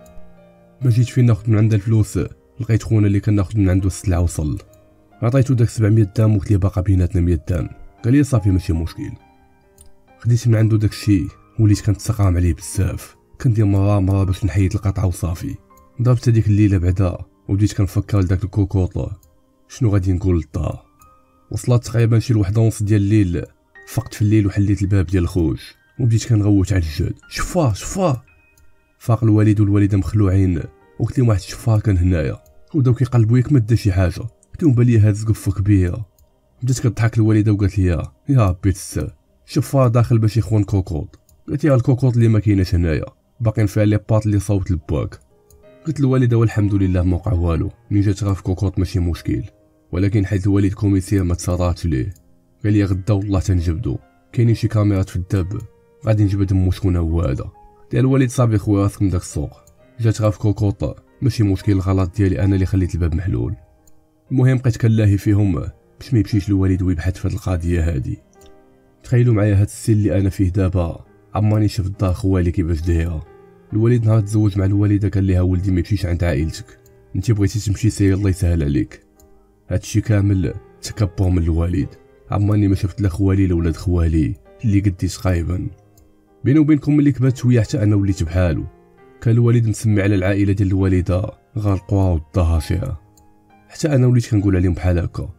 ما جيت فين ناخذ من عندها الفلوس؟ لقيت خونا اللي كناخذ من عنده السلعة وصل. عطيتو داك 700 درهم وقلت ليه باقا بيناتنا 100 درهم قال لي صافي ماشي مشكل. خديت من عنده داك الشيء وليت كنتسقام عليه بزاف. كندير مرة مرة باش نحيد القطعة وصافي. ضربت هذيك الليلة بعدا وبديت كنفكر لداك الكوكوط شنو غادي نقول للدار؟ وصلت تقريبا شي الوحدة ونص ديال الليل. فقت في الليل وحليت الباب ديال الخوج وبديت كنغوت على الجاد شفاه شفاه! فاق الوالد والوالدة مخلوعين. وقلت لهم واحد الشفار كان هنايا. وبداو كيقلبوا ياك ما شي حاجة. لهم بالي هاد زقفه كبيره بدات كضحك الوالدة وقالت لي يا ربي تسر شفار داخل باش يخون كوكوط. قلت لها الكوكوط اللي ما كايناش هنايا باقيين فيها لي باط اللي صوت البواك قلت الوالده والحمد لله ما وقع والو ملي جات في كوكوط ماشي مشكل ولكن حيت الوالد كوميسير ما تصراتش ليه. قال لي غدا والله تنجبدو كاينين شي كاميرات في الدب غادي نجبد مو شكون هو هذا. ديال الوالد صافي خويا راسك من داك السوق. جات في كوكوط ماشي مشكل الغلط ديالي أنا اللي خليت الباب محلول. المهم بقيت كنلاهي فيهم. باش ما يمشيش الوالد ويبحث في هاد القضية هادي. تخيلوا معايا هاد السن اللي أنا فيه دابا. عماني شاف الدار خوالي كيفاش دايرة. الوالد نهار تزوج مع الوالدة قال لها ولدي ما يمشيش عند عائلتك. أنت بغيتي تمشي سير الله يسهل عليك. هادشي كامل تكبر من الوالد. عماني ما شفت لا خوالي لا ولاد خوالي اللي قدي قايبا بيني وبينكم ملي كبرت شوية حتى أنا وليت بحالو. كان الوالد مسمي على العائلة ديال الوالدة غالقوا والدهاشره حتى أنا وليت كنقول عليهم بحال هكا.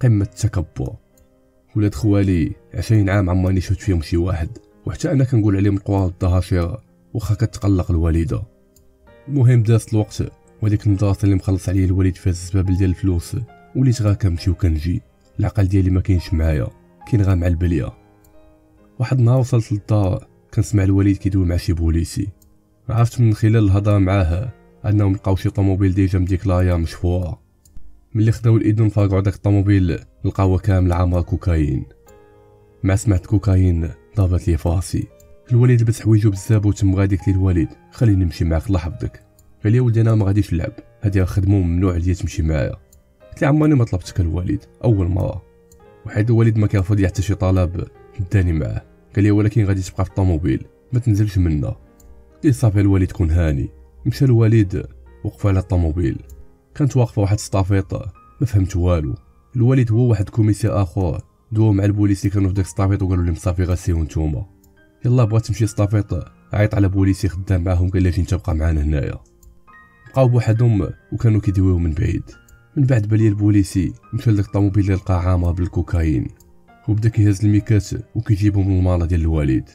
قمة التكبر. ولاد خوالي عشرين عام عماني شفت فيهم شي واحد. وحتى أنا كنقول عليهم القوا والدهاشره واخا كتقلق الوالدة. المهم دازت الوقت وهذيك المدرسة اللي مخلص عليا الوالد فيها السبب ديال الفلوس. وليت غا كنمشي وكنجي. العقل ديالي ما كاينش معايا. كاين غا مع البلية. واحد النهار وصلت للدار كنسمع الوالد كيدوي مع شي بوليسي. عرفت من خلال الهضرة معاه أنهم لقاو شي طوموبيل déjà مديكلاريا مشفوره ملي خداو الاذن فرقعوا داك الطوموبيل لقاوها كامل عامره كوكايين. مع سمعت كوكايين ضربت لي فراسي الوالد لبس حوايجو بزاف وتم غادي قلت الوالد خليني نمشي معاك الله يحفظك. قال لي ولدي أنا ما غاديش نلعب. هادي خدمة ممنوع عليا تمشي معايا. قلت له عمرني ما طلبتك الوالد أول مرة. وحيد الوالد ما كيرفض حتى شي طلب داني معاه. قال لي ولكن غادي تبقى في الطوموبيل. ما تنزلش منها قلت صافي الوالد كون هاني. مشى الوالد وقف على الطوموبيل. كانت واقفة واحد estafette ما فهمت والو. الوالد هو واحد commissaire آخر. دواو مع البوليس اللي كانوا في داك estafette وقالوا لهم صافي غير سيرو نتوما. يلا بغات تمشي estafette عيط على بوليسي خدام معاهم قال انت تبقى معانا هنايا. بقاو بوحدهم وكانوا كيدويو من بعيد. من بعد بالي البوليسي مشى لداك الطوموبيل اللي لقى عامرة بالكوكايين. وبدا كيهز الميكات وكيجيبهم للمالا ديال الوالد.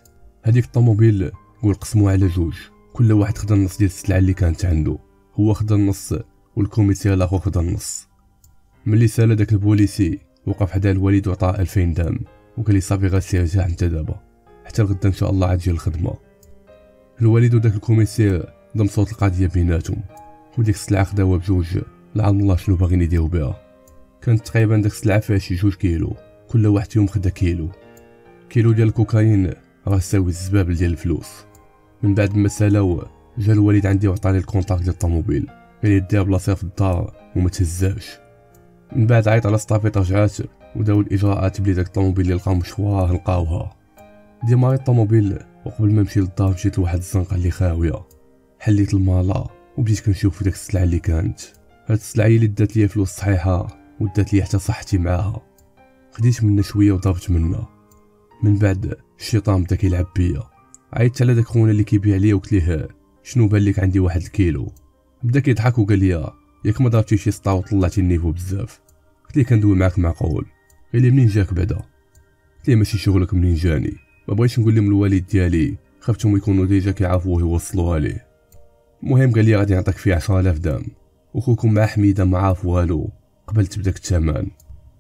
هذيك الطوموبيل قول قسموها على جوج. كل واحد خدا النص ديال السلعة اللي كانت عنده. هو خدا النص وال commissaire الآخر خدا النص. ملي سال داك البوليسي وقف حدا الوالد وعطاه ألفين درهم وقال لي صافي غير سير رجع انت دابا حتى الغدا إن شاء الله عاد الخدمة. الوالد وداك ال commissaire ضمصو القضية بيناتهم وديك السلعة خداوها بجوج لعلم الله شنو باغيين يديرو بها. كانت تقريبا داك السلعة فيها شي جوج كيلو كل واحد فيهم خدا كيلو. كيلو ديال الكوكايين راه يساوي الزبابل ديال الفلوس. من بعد ما سالاو جا الوالد عندي وعطاني ال contact ديال الطوموبيل. قال لي ديها بلاصيها في الدار وما تهزاش من بعد عيط على estafette رجعات وداو الإجراءات بلي داك الطوموبيل اللي لقاو مشفورة لقاوها. ديماريت الطوموبيل وقبل ما نمشي للدار مشيت لواحد الزنقة اللي خاوية. حليت المالا وبديت كنشوف داك السلعة اللي كانت. هاد السلعة هي اللي دات ليا فلوس صحيحة ودات لي حتى صحتي معاها. خديت منها شوية وضربت منها. من بعد الشيطان بدا كيلعب بيا. عيطت على داك خونا اللي كيبيع ليا وقلت ليه شنو بان عندي واحد الكيلو؟ بدا كيضحك وقال لي ياك ما ضربتي شي سطر وطلعتي ال niveau بزاف. قلت ليه كندوي معاك معقول قال لي منين جاك بعدا؟ قلت ليه ماشي شغلك منين جاني؟ ما بغيتش نقول لهم الوالد ديالي خفتهم يكونوا ديجا كيعرفوه يوصلوها ليه. المهم قال لي غادي نعطيك فيه عشرة آلاف درهم وخوكم مع حميدة ما عارف والو. قبلت بداك الثمن.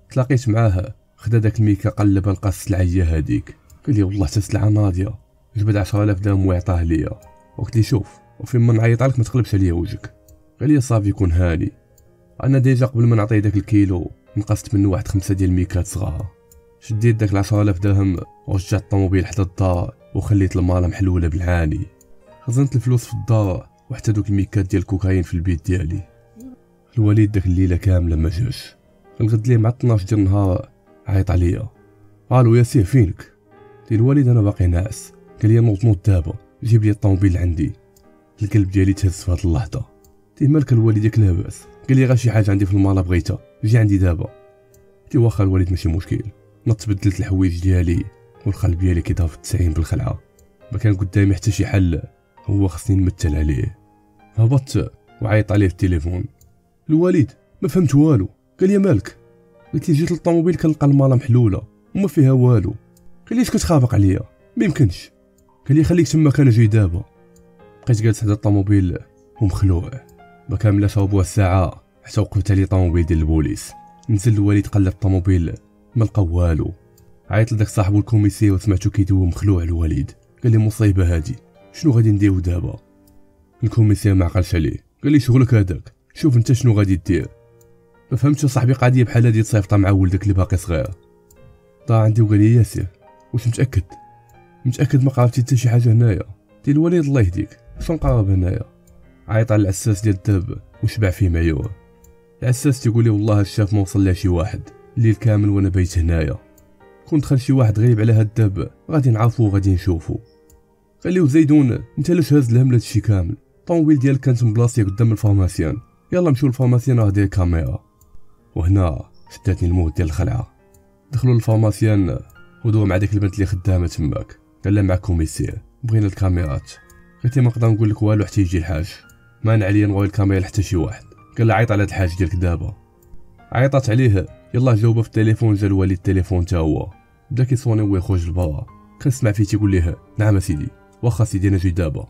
تلاقيت معاه خدا داك الميكا قلب لقى السلعة هي هاديك. قال لي والله حتى سلعة ناضية. جبد عشرة آلاف درهم وعطاه ليا. وقلت لي شوف. وفين ما نعيط عليك ما تقلبش عليا وجهك. قال لي صافي كون هاني. أنا déjà قبل ما نعطيه داك الكيلو نقصت منه واحد خمسة ديال الميكات صغار. شديت داك العشرة آلاف درهم ورجعت الطوموبيل حتى الدار وخليت المالا محلولة بالعاني. خزنت الفلوس في الدار وحتى دوك الميكات ديال الكوكايين في البيت ديالي. الوالد داك الليلة كاملة ما جاش. الغد ليه مع 12 ديال النهار عيط عليا. ألو ياسين فينك؟ ديال الوالد أنا باقي ناعس قال لي نوض نوض دابا. جيب لي الطوموبيل عندي. القلب ديالي تهز في هاد اللحظة. دي مالك الوالد ياك لاباس؟ قال لي غير شي حاجة عندي في المالا بغيتها. جي عندي دابا. قلت واخا الوالد ماشي مشكل. نضت بدلت الحوايج ديالي والقلب ديالي كيضرب في التسعين بالخلعة. ما كان قدامي حتى شي حل. هو خصني نمثل عليه. هبطت وعيط عليه في التليفون. الوالد ما فهمت والو. قال لي مالك؟ قلت جيت للطوموبيل كنلقى المالا محلولة وما فيها والو. قال لي اش كتخافق عليا؟ ما يمكنش. قال لي خليك تما كان جاي دابا. بقيت جالس حدا الطوموبيل ومخلوع. ما كامله صوبوها الساعة حتى وقفت علي طوموبيل ديال البوليس. نزل الوالد قلب الطوموبيل ما لقى والو. عيط لداك صاحبو الكوميسي وسمعتو كيدوي مخلوع الوالد. قال لي مصيبه هادي. شنو غادي نديرو دابا؟ الكوميسير ما عقلش عليه. قال لي شغلك هذاك. شوف انت شنو غادي دير. ما فهمتش صاحبي قضيه بحال هادي تصيفط مع ولدك اللي باقي صغير. طا عندي وقال لي ياسر واش متأكد؟ متأكد ما قربتي حتى شي حاجة هنايا. دير الوليد الله يهديك. شنو نقرب هنايا. عيط على العساس ديال الدب وشبع فيه مايوه العساس تيقول والله الشاف ما وصل شي واحد الليل كامل وأنا بيت هنايا. كون دخل شي واحد غريب على هاد الدرب غادي نعرفو وغادي نشوفو. لي زيدون أنت علاش هاز الهم لهادشي كامل؟ الطوموبيل ديالك كانت مبلاصيه قدام ال pharmacien. يلا نمشيو لل pharmacien راه داير كاميرا. وهنا شداتني الموت ديال الخلعة. دخلوا لل pharmacien ودوا مع ديك البنت اللي خدامة تماك. قال لها معاك commissaire بغينا الكاميرات. قلت ما نقدر نقول لك والو حتى يجي الحاج. مانع عليا نوري الكاميرا لحتى شي واحد. قال لها عيط على هاد الحاج ديالك دابا. عيطات عليه. يلا جاوبه في التليفون جا الوالد التليفون تا هو. بدا كيصوني وهو يخرج لبرا كنسمع فيه تيقول ليه. نعم سيدي واخا سيدي أنا جاي دابا.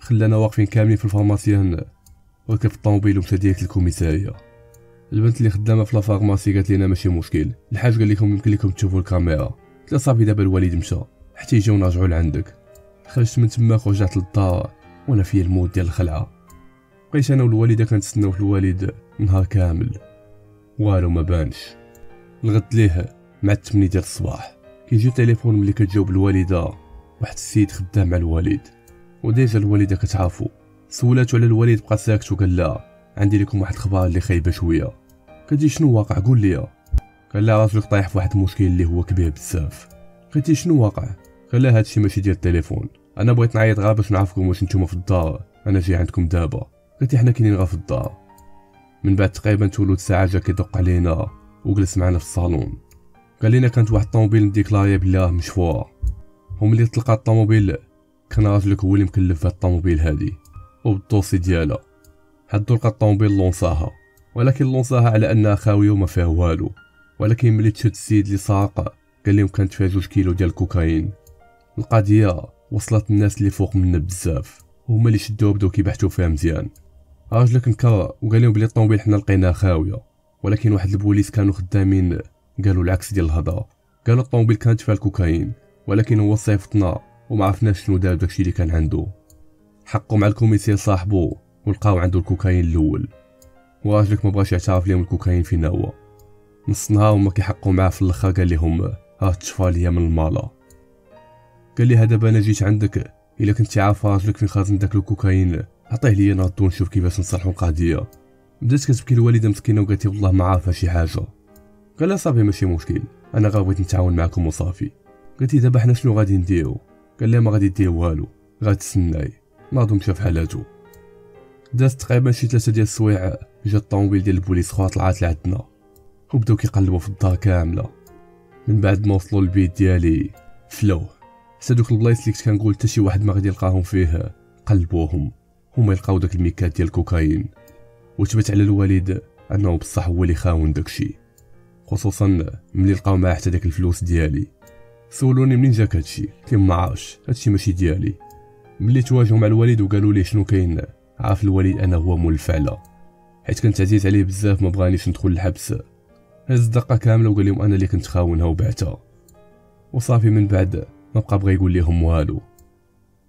خلانا واقفين كاملين في ال pharmacien ركب في الطوموبيل ومشى direct لل commissariat البنت اللي خدامة في la pharmacie قالت لنا ماشي مشكل. الحاج قال لكم يمكن لكم تشوفوا الكاميرا. قلت صافي دابا الوالد مشى. حتى يجيو نرجعوا لعندك. خرجت من تماك ورجعت للدار وأنا فيا الموت ديال الخلعة. بقيت أنا والوالده كنتسناو في الوالد نهار كامل. والو ما بانش. الغد ليه مع التمنية ديال الصباح. كيجي تليفون ملي كتجاوب الوالدة واحد السيد خدام مع الوالد. و déjà الوالدة كتعرفو. سولاتو على الوالد بقى ساكت وقال لها عندي لكم واحد الخبر اللي خايبة شوية. قالت شنو واقع؟ قول لي. قال لها راجلك طايح في واحد المشكل اللي هو كبير بزاف. قلت شنو واقع؟ قال لها هادشي ماشي ديال التليفون. أنا بغيت نعيط غير باش نعرفكم واش نتوما في الدار. أنا جاي عندكم دابا. قلت حنا كاينين غير في الدار. من بعد تقريبا تولد ساعة جا كيدق علينا وجلس معنا في الصالون. قال لنا كانت واحد الطوموبيل مديكلاريا بلي راه مشفوره وملي تلقى الطوموبيل كان راجلك هو اللي مكلف في الطوموبيل هادي. وبالدوسي ديالها. حدو لقى الطوموبيل لونصاها ولكن لونصاها على انها خاويه وما فيها والو. ولكن ملي تشد السيد اللي ساق قال لهم كانت فيها جوج كيلو ديال الكوكايين. القضية وصلت الناس اللي فوق منا بزاف. هما اللي شدوها بداو كيبحثوا فيها مزيان. راجلك نكر وقال لهم بلي الطوموبيل حنا لقيناها خاوية. ولكن واحد البوليس كانوا خدامين قالوا العكس ديال الهضرة. قالوا الطوموبيل كانت فيها الكوكايين ولكن هو صيفطنا وما عرفناش شنو دار داكشي اللي كان عنده. حقوا مع الكوميسير صاحبو ولقاو عنده الكوكايين الأول. وراجلك ما بغاش يعترف ليهم الكوكايين فينا هو. نص نهار هما كيحقوا معاه في الأخر قال لهم راه ليا من المالا قال لي دابا أنا جيت عندك. إلا كنتي عارف راجلك فين خازن داك الكوكايين. عطيه ليا نردو نشوف كيفاش نصلحو القضية. بدأت كتبكي الوالدة مسكينة وقالت والله ما عارفه شي حاجة. قال صافي ماشي مشكل. أنا غير بغيت نتعاون معكم وصافي. قلت دابا حنا شنو غادي نديرو؟ قال لي ما غادي دير والو. غادي تسناي. ناضو مشى في حالاتو. دازت تقريبا شي ثلاثة ديال السوايع جا الطوموبيل ديال البوليس خوا طلعت لعندنا. وبداو كيقلبوا في الدار كاملة. من بعد ما وصلوا للبيت ديالي فلوه. حتى دوك البلايص اللي كنت كنقول حتى شي واحد ما غادي يلقاهم فيه قلبوهم. هما يلقاو داك الميكات ديال الكوكايين. وثبت على الوالد أنه بصح هو اللي خازن داكشي خصوصا ملي لقاو معاه حتى داك الفلوس ديالي. سولوني منين جاك هادشي؟ قلت ما هادشي ماشي ديالي. ملي تواجهوا مع الوالد وقالوا ليه شنو كاين عارف الوالد أنا هو مول الفعلة. حيت كنت عزيز عليه بزاف ما بغانيش ندخل الحبس. هز الدقه كاملة وقال لهم أنا اللي كنت خاونها وبعتها. وصافي من بعد ما بقى بغى يقول لهم والو.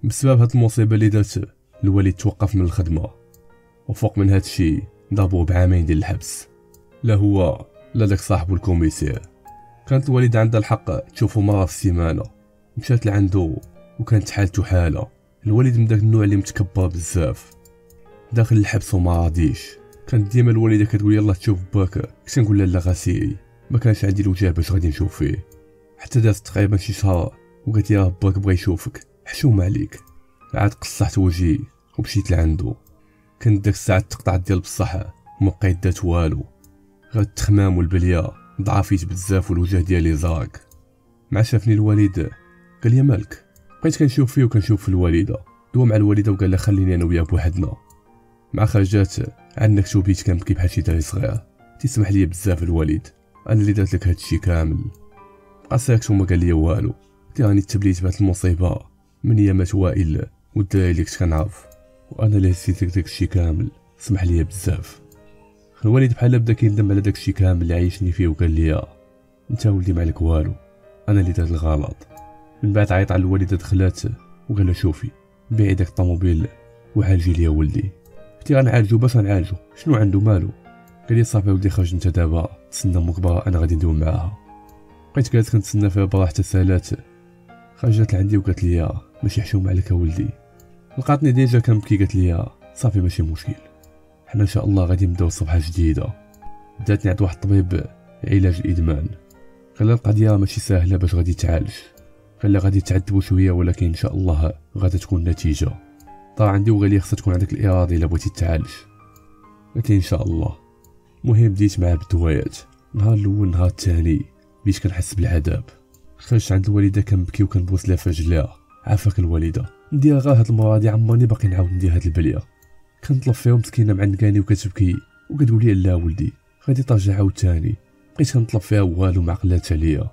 بسبب هاد المصيبه اللي دارت الوالد توقف من الخدمة. وفوق من هاد الشيء ضربوه بعامين ديال الحبس. لا هو لا داك صاحبو الكوميسير. كانت الوالده عندها الحق تشوفو مرة في السيمانة. مشات لعندو وكانت حالته حالة. الوالد من داك النوع اللي متكبر بزاف. داخل الحبس وما راضيش. كانت ديما الوالدة كتقول يلا تشوف باك كنت نقول لها لا غاسيري ما كانش عندي الوجه باش غادي نشوف فيه. حتى دازت تقريبا شي شهر. وقالت يا باك بغا يشوفك. حشوم عليك. عاد قصحت وجهي ومشيت لعندو. كانت داك الساعة تقطع ديال بصح بقيت دات والو. غير التخمام والبلية ضعفيت بزاف والوجه ديالي زاك مع شافني الوالد قال لي مالك بقيت كنشوف فيه وكنشوف في الوالدة. دوا مع الوالدة وقال لها خليني أنا وياه بوحدنا. مع خرجات عندك شو بيت كنبكي بحال شي دري صغير. تسمح لي بزاف الوالد. أنا اللي درت لك هادشي كامل. بقى ساكت وما قال لي والو. قلت راني تبليت بهاد المصيبة من أيامات وائل والدراري اللي كنت كنعرف. وأنا اللي هزيت داكشي كامل سمح لي بزاف. الوالد بحال بدا كيندم على داكشي كامل اللي عايشني فيه وقال لي أنت ولدي مالك والو أنا اللي درت الغلط. من بعد عيط على الوالده دخلات وقال لها شوفي بيعي داك الطوموبيل وعالجي ليا ولدي. قلت غنعالجو باش غنعالجو؟ شنو عنده مالو؟ قال لي صافي ولدي خرج انت دابا تسنى أمك برا أنا غادي ندوي معاها. بقيت جالس كنتسنى فيها برا حتى سالات خرجت لعندي وقالت لي ماشي حشومة عليك ولدي. لقاتني déjà كنبكي قالت لي صافي ماشي مشكل. حنا إن شاء الله غادي نبداو صفحه جديدة. داتني عند واحد الطبيب علاج الإدمان. خلى القضية ماشي سهله باش غادي تعالج. قال غادي تعذبوا شوية ولكن إن شاء الله غادي تكون النتيجه طلع عندي وقال لي خصها تكون عندك الإرادة إلا بغيتي تعالج. قلت إن شاء الله. المهم بديت معاه بالدوايات نهار الأول نهار الثاني بديت كنحس بالعذاب. خرجت عند الوالدة كنبكي وكنبوس لها فجلها عافاك الوالدة. ندير غير هاد المره هادي عمرني باقي نعاود ندير هاد البلية. كنطلب فيهم مسكينه معندكاني وكتبكي وكتقول لي لا ولدي. غادي ترجع عاوتاني. بقيت كنطلب فيها والو ما عقلات عليا.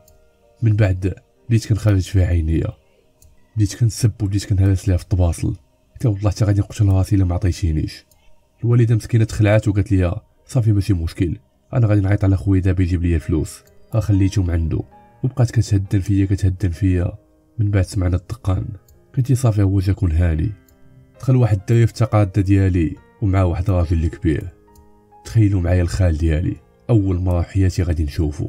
من بعد بديت كنخرج فيها عينيا. بديت كنسب وبديت كنهرس ليها في الطباصل قلت والله حتى غادي نقتل راسي إلا ما عطيتينيش. الوالدة مسكينة تخلعات وقالت لي صافي ماشي مشكل. أنا غادي نعيط على خويا دابا يجيب لي الفلوس. ها خليتهم عنده. وبقات كتهدن فيا كتهدن فيا. من بعد سمعنا الدقان قلت صافي هو جا كون هاني دخل واحد الدري في التقاده ديالي ومعاه واحد الراجل اللي كبير تخيلوا معايا الخال ديالي. أول مرة في حياتي غادي نشوفو.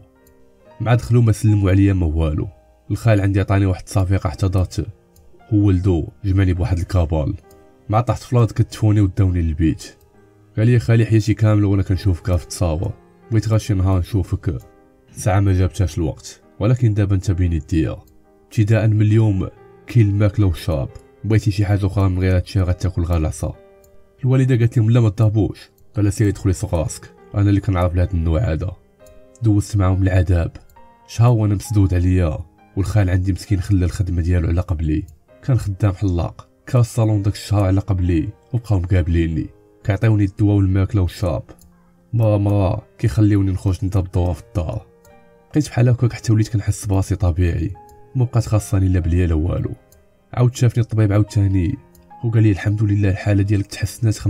مع دخلوا ما سلموا عليا ما والو. الخال عندي عطاني واحد الصفيقة احتضرت. هو ولدو جمعني بواحد الكابال. مع طحت في كتفوني وداوني للبيت. قال لي خالي حياتي كاملة وأنا كنشوفك في التصاور بغيت غير شي نهار نشوفك. ساعة ما جابتهاش الوقت. ولكن دابا انت بين يديا. ابتداء من اليوم كاين الماكلة والشراب. بغيتي شي حاجة أخرى من غير هادشي غتاكل غير العصا. الوالدة قالت لهم لا ما تضربوش. قال سيري دخلي راسك. أنا اللي كنعرف لهاد النوع هذا. دوزت معاهم العذاب. شهر وأنا مسدود عليا والخال عندي مسكين خلى الخدمة ديالو على قبلي. كان خدام حلاق. كان الصالون داك الشهر على قبلي وبقاو مقابليني كيعطيوني الدواء والماكلة والشراب. مرة مرة كيخليوني نخرج نضرب الدورة في الدار. بقيت بحال هكاك حتى وليت كنحس براسي طبيعي. ما بقات خاصاني لا بليا لا والو. عاود شافني الطبيب عاوتاني وقال لي الحمد لله الحالة ديالك تحسنات 50%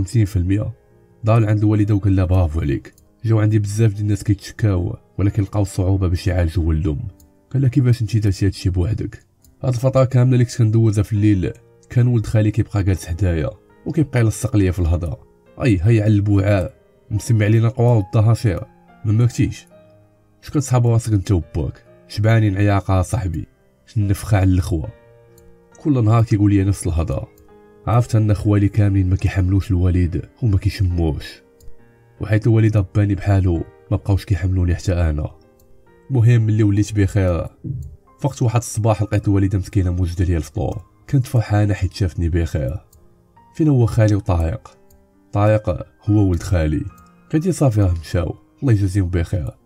دار عند الوالده وقال لها برافو عليك. جاو عندي بزاف ديال الناس كيتشكاو ولكن لقاو صعوبة باش يعالجوا ولدهم قال لها كيفاش انت درتي هادشي بوحدك؟ هاد الفترة كاملة اللي كنت كندوزها في الليل كان ولد خالي كيبقى جالس حدايا وكيبقى يلصق ليا في الهضرة. أي هيا على البوعاء. مسمي علينا القوا والضهاشير ما ماكتيش شكون صحاب راسك انت وباك شبعانين عياقه صاحبي. نفخة على الأخوة. كل نهار كيقول لي نفس الهضرة. عرفت أن خوالي كاملين ما كيحملوش الوالد وما كيشموش. وحيت الوالد رباني بحالو ما بقاوش كيحملوني حتى أنا. المهم ملي وليت بخير. فقت واحد الصباح لقيت الوالده مسكينة موجودة ليا الفطور. كنت فرحانة حيت شافتني بخير. فين هو خالي وطارق؟ طارق هو ولد خالي. قلت صافي راه مشاو. الله يجازيهم بخير.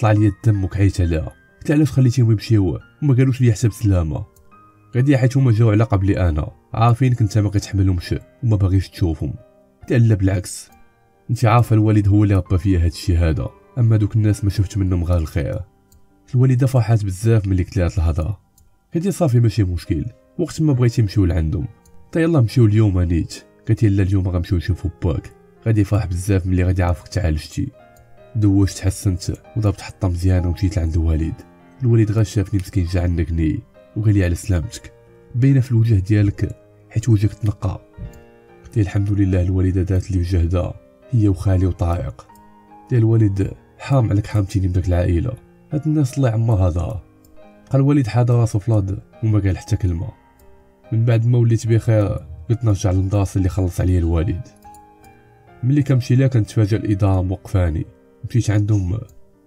طلع لي الدم وكعيت عليها. قلت علاش خليتيهم يمشيو وما قالوش لي حتى بسلامه غادي حيت هما جاو على قبلي أنا. عارفينك انت ما كتحملهمش وما باغيش تشوفهم. قلت لا بالعكس. انت عارفه الوالد هو اللي ربى فيا هاد الشيء هذا أما دوك الناس ما شفت منهم غير الخير. الوالدة فرحات بزاف ملي قلت لها الهضرة. قالت صافي ماشي مشكل. وقت ما بغيتي نمشيو لعندهم. تا يلا نمشيو اليوم نيت قالت لا اليوم غنمشيو نشوفو باك. غادي يفرح بزاف ملي غادي يعرفك تعالجتي. دوشت تحسنت وضربت حطة مزيانة ومشيت لعند الوالد. الوالد غير شافني مسكين جا عنقني وقال لي على سلامتك. باينه في الوجه ديالك حيت وجهك تنقى. قلت الحمد لله الوالدة دات لي جهدها هي وخالي وطارق قلت الوالد حرام عليك حرمتيني من داك العائلة. هاد الناس الله يعمر هذا. قال الوالد حاضر راسو فلاد وما قال حتى كلمة. من بعد ما وليت بخير قلت نرجع للمدرسة اللي خلص عليا الوالد. ملي كنمشي لها كنتفاجئ الإدارة موقفاني. مشيت عندهم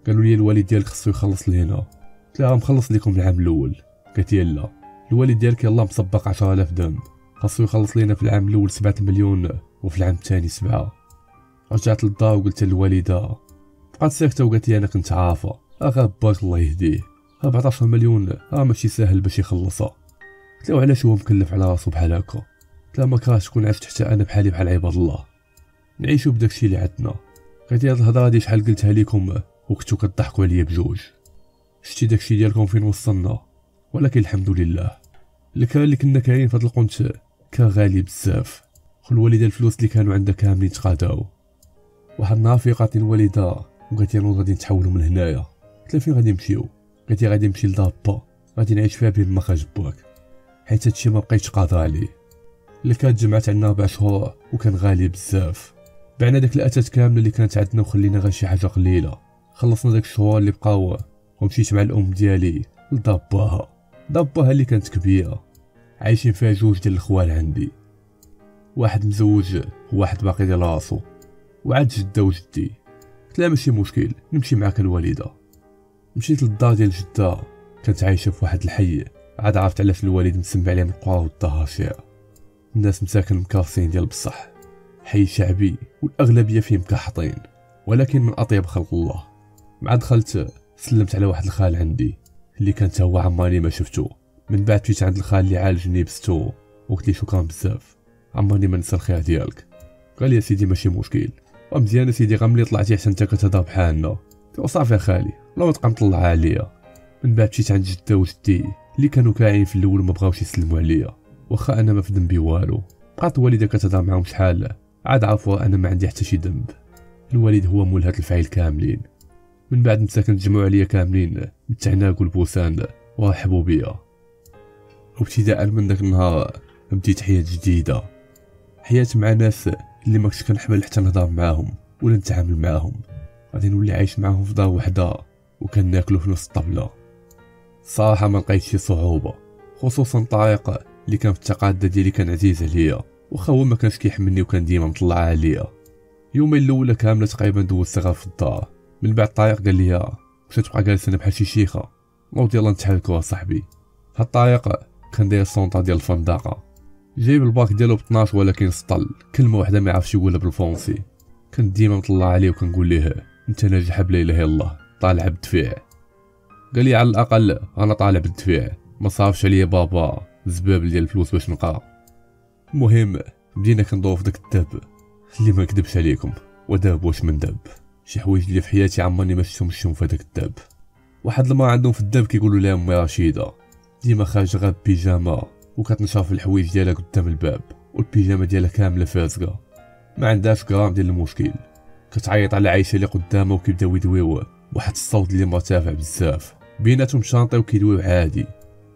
قالوا لي الوالد ديالك خصو يخلص لينا قلت لها مخلص لكم العام الأول. قالت لي لا. الوالد ديالك يلاه مسبق 10000 درهم خاصو يخلص لينا في العام الأول 7 مليون وفي العام الثاني 7 رجعت للدار وقلت للوالدة بقات ساكتة وقالت لي أنا كنت عارفة. اغا باك الله يهديه. 14 مليون. راه ماشي ساهل باش يخلصها. قلت له علاش هو مكلف على راسو بحال هكا؟ قلت له ما كرهتش تكون عشت حتى أنا بحالي بحال عباد الله. نعيشو بداكشي اللي عندنا. لي هاد الهضره هادي شحال قلتها لكم وكنتو كضحكوا عليا بجوج شتي داكشي ديالكم فين وصلنا ولكن الحمد لله الكرا اللي كنا كاين في هاد القنت كان غالي بزاف والوالده الفلوس اللي كانوا عندها كاملين تقاداو واحد النهار فيقاتني الوالده وقالت لي غادي نتحولوا من هنايا قلت فين غادي نمشيو قالت لي غادي نمشي لدار با غادي نعيش فيها بين ما خرج باك حيت هادشي ما بقيتش قادر عليه اللي كانت جمعت عندنا ربع شهور وكان غالي بزاف بعنا داك الأثاث كامله اللي كانت عندنا وخلينا غير شي حاجة قليلة. خلصنا داك الشهور اللي بقاو ومشيت مع الأم ديالي لداباها داباها اللي كانت كبيرة. عايشين فيها جوج ديال الخوال عندي. واحد مزوج وواحد باقي ديال راسو. وعاد جدة وجدي. قلت لها ماشي مشكل نمشي معاك الوالدة. مشيت للدار ديال جدة. كانت عايشة في واحد الحي. عاد عرفت علاش الوالد مسمى عليهم القوى والدهاشير الناس مساكن مكافسين ديال بصح. حي شعبي والأغلبية فيه مكحطين ولكن من أطيب خلق الله. مع دخلت سلمت على واحد الخال عندي اللي كان هو عماني ما شفتو. من بعد فيت عند الخال اللي عالجني بستو وقلت لي شكرا بزاف. عماني ما نسى الخير ديالك. قال لي سيدي ماشي مشكل. ومزيان سيدي غملي طلعتي حتى انت كتهضر بحالنا. وصافي خالي لا تبقى مطلع عليا. من بعد مشيت عند جدة وجدي اللي كانوا كاعين في الأول ما بغاوش يسلموا عليا. واخا أنا ما في ذنبي والو. بقات الوالده كتهضر معاهم شحال عاد عرفوا أنا ما عندي حتى شي ذنب. الوالد هو مول هاد الفعيل كاملين. من بعد مساكن تجمعوا عليا كاملين بالتعناق والبوسان ورحبوا بيا. وابتداء من داك النهار بديت حياة جديدة. حياة مع ناس اللي ما كنتش كنحمل حتى نهضر معاهم ولا نتعامل معاهم. غادي نولي عايش معاهم في دار وحدة وكناكلو في نفس الطبلة. صراحة ما لقيت شي صعوبة خصوصا طريق اللي كان في التقاعد ديالي كان عزيز عليا. واخا هو ما كانش كيحملني وكان ديما مطلع عليا. يومين الأولى كاملة تقريبا دوزتها في الدار. من بعد طارق قال لي واش تبقى جالس أنا بحال شي شيخة. نوض يلا نتحركوا صاحبي. هاد الطريق كان داير السونطا ديال الفندقة. جايب الباك ديالو ب 12 ولكن سطل. كلمة واحدة ما يعرفش يقولها بالفرنسي. كنت ديما مطلع عليه وكنقول ليه أنت ناجح بلا إله إلا الله طالع بالدفيع قال لي على الأقل أنا طالع بالدفيع ما صافش عليا بابا زباب ديال الفلوس باش نقرأ. المهم بدينا كندور في داك الدب اللي ما كذبش عليكم وداب واش من دب شي حوايج اللي في حياتي عمرني ما شفتهم في هذاك الدب واحد المرة عندهم في الدب كيقولوا لها امي رشيدة ديما خارجه غير بيجاما وكتنشر في الحوايج ديالها قدام الباب والبيجاما ديالها كاملة فازقه ما عندهاش غرام ديال المشكل. كتعيط على عايشة اللي قدامها وكيبداو يدويو واحد الصوت اللي مرتفع بزاف. بيناتهم شانطي وكيدويو عادي.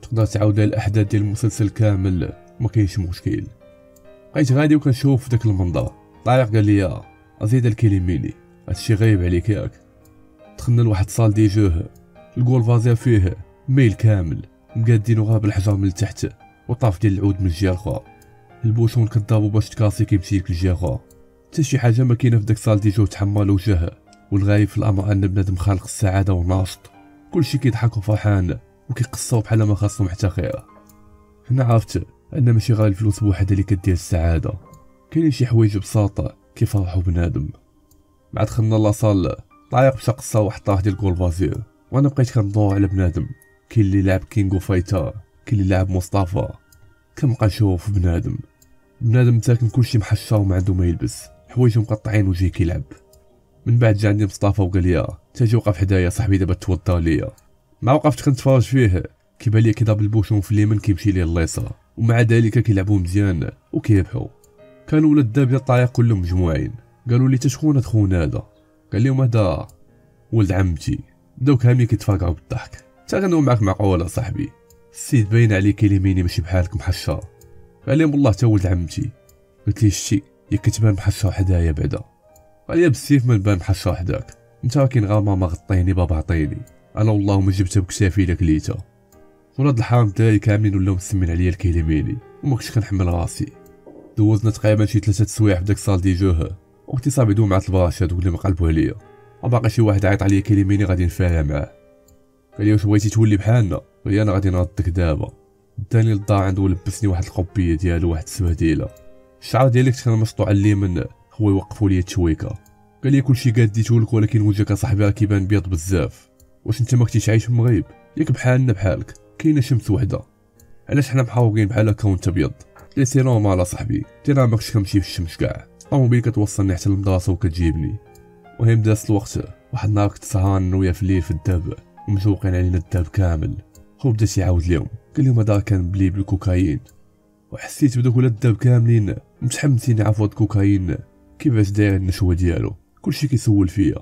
تقدر تعاود الأحداث ديال المسلسل كامل ما كاينش مشكل. بقيت غادي وكنشوف داك المنظر. طارق قال لي أزيد الكلميني هادشي غايب عليك ياك دخلنا لواحد صال دي جوه. الكول فازير فيه ميل كامل مقادينو غير بالحجر من التحت وطاف ديال العود من الجهه الاخرى البوشون كضربو باش تكاسي كيمشي لك الجهه الاخرى حتى شي حاجة ما كاينة في داك الصال ديجو تحمل وجه والغايب في الأمر أن بنادم خالق السعادة وناشط. كلشي كيضحك وفرحان وكيقصاو بحال ما خاصهم حتى خير. هنا عرفت أن ماشي غير الفلوس بوحدها اللي كدير السعادة. كاينين شي حوايج بساطة كيفرحوا بنادم. مع دخلنا لاصال طايق مشى قصا واحد طاح ديال كول فازير وأنا بقيت كندور على بنادم. كاين اللي لعب King of Fighters كاين اللي لعب مصطفى كنبقى نشوف بنادم. بنادم تاكن كلشي محشر وما عنده ما يلبس. حوايجو مقطعين وجاي كيلعب. من بعد جا عندي مصطفى وقال لي تاجي وقف حدايا صاحبي دابا توضى ليا. ما وقفت كنتفرج فيه. كيبان لي كيضرب ال bouchon في اليمين كيمشي ليه اليسار ومع ذلك كيلعبوا مزيان وكيربحوا كانوا ولاد الدرب ديال طارق كلهم مجموعين. قالوا لي تشكون خونا هذا؟ قال لهم هذا ولد عمتي. بداو كاملين كيتفاقعوا بالضحك. تا غنو معاك معقوله صاحبي. السيد باين عليه كلميني ماشي بحالك محشر قال لهم والله تا ولد عمتي. قلت لي شتي؟ ياك كتبان محشر حدايا بعدا. قال لي بالسيف ما نبان محشر حداك. انت كاين غير ماما غطيني بابا عطيني. أنا والله ما جبتها بكتافي لك ليتا ولاد الحرام تاعي كاملين ولاو مسمين عليا الكلميني وما كنتش كنحمل راسي. دوزنا تقريبا شي ثلاثة سوايع في داك الصال دي جوه وقتي صاحبي دوم مع البراش هادوك اللي مقلبوا عليا. وباقي شي واحد عيط عليا كلميني غادي نفاهم معاه. قال لي واش بغيتي تولي بحالنا؟ قال أنا غادي نردك دابا. داني للدار عنده ولبسني واحد القبية ديالو واحد السباديلة. الشعر ديالك كان مسطوع على اليمين هو يوقفوا لي التشويكة. قال لي كلشي قاديته لك ولكن وجهك صاحبي راه كيبان بيض بزاف. واش انت ما كنتيش عايش في المغرب؟ ياك بحالنا بحالك. كاينة شمس وحدة. علاش حنا محاوقين بحال هكا وانت بيض؟ لي سي normal صاحبي. انت ما كنتش كنمشي في الشمس كاع. الطوموبيل كتوصلني حتى للمدرسة وكتجيبني. وهم داز الوقت. واحد النهار كنت سهران ويا في الليل في الدرب ومشوقين علينا الدرب كامل. هو بدا تيعاود ليهم قال لهم هذا كان بلي بالكوكايين. وحسيت بدوك ولاد الدرب كاملين. متحمسين هاد الكوكايين. كيفاش داير النشوة ديالو. كلشي كيسول فيا.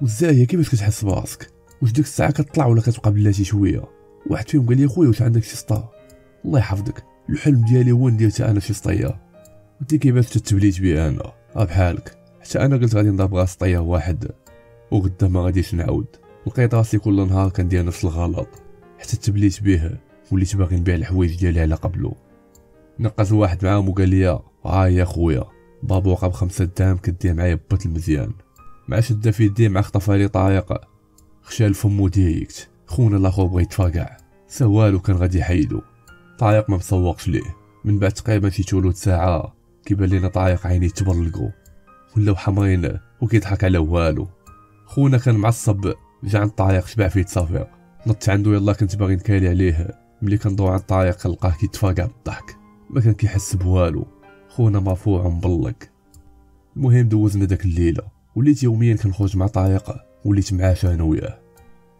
وزاهية كيفاش كتحس براسك؟ واش ديك الساعة كتطلع ولا كتبقى بلاتي شوية؟ واحد فيهم قال لي خويا واش عندك شي سطر الله يحفظك. الحلم ديالي هو ندير حتى أنا شي سطير قلت كيفاش تتبليت بي أنا؟ بحالك حتى أنا قلت غادي نضرب غا سطير واحد. وغدا ما غاديش نعاود. لقيت راسي كل نهار كندير نفس الغلط. حتى تبليت به وليت باغي نبيع الحوايج ديالي على قبلو نقز واحد معاهم وقال لي ها يا خويا بابوقه بخمسة دام كدير معايا بط المزيان مع شده في يدي مع خطف لي طريق خشى الفم وديكت خونا الآخر بغا يتفرقع سوالو كان غادي يحيدو طايق ما مسوقش ليه. من بعد تقريبا شي تولد ساعة. كيبان لينا طايق عينيه تبرلقو. ولاو حمرين وكيضحك على والو. خونا كان معصب. جا عند طايق شبع فيه تصافيق. نط عندو يلا كنت باغي نكالي عليه. ملي كندور عند طايق لقاه كيتفاقع بالضحك. ما كان كيحس بوالو. خونا مرفوع ومبلق. المهم دوزنا داك الليلة. وليت يوميا كنخرج مع طايق. وليت معاه أنا وياه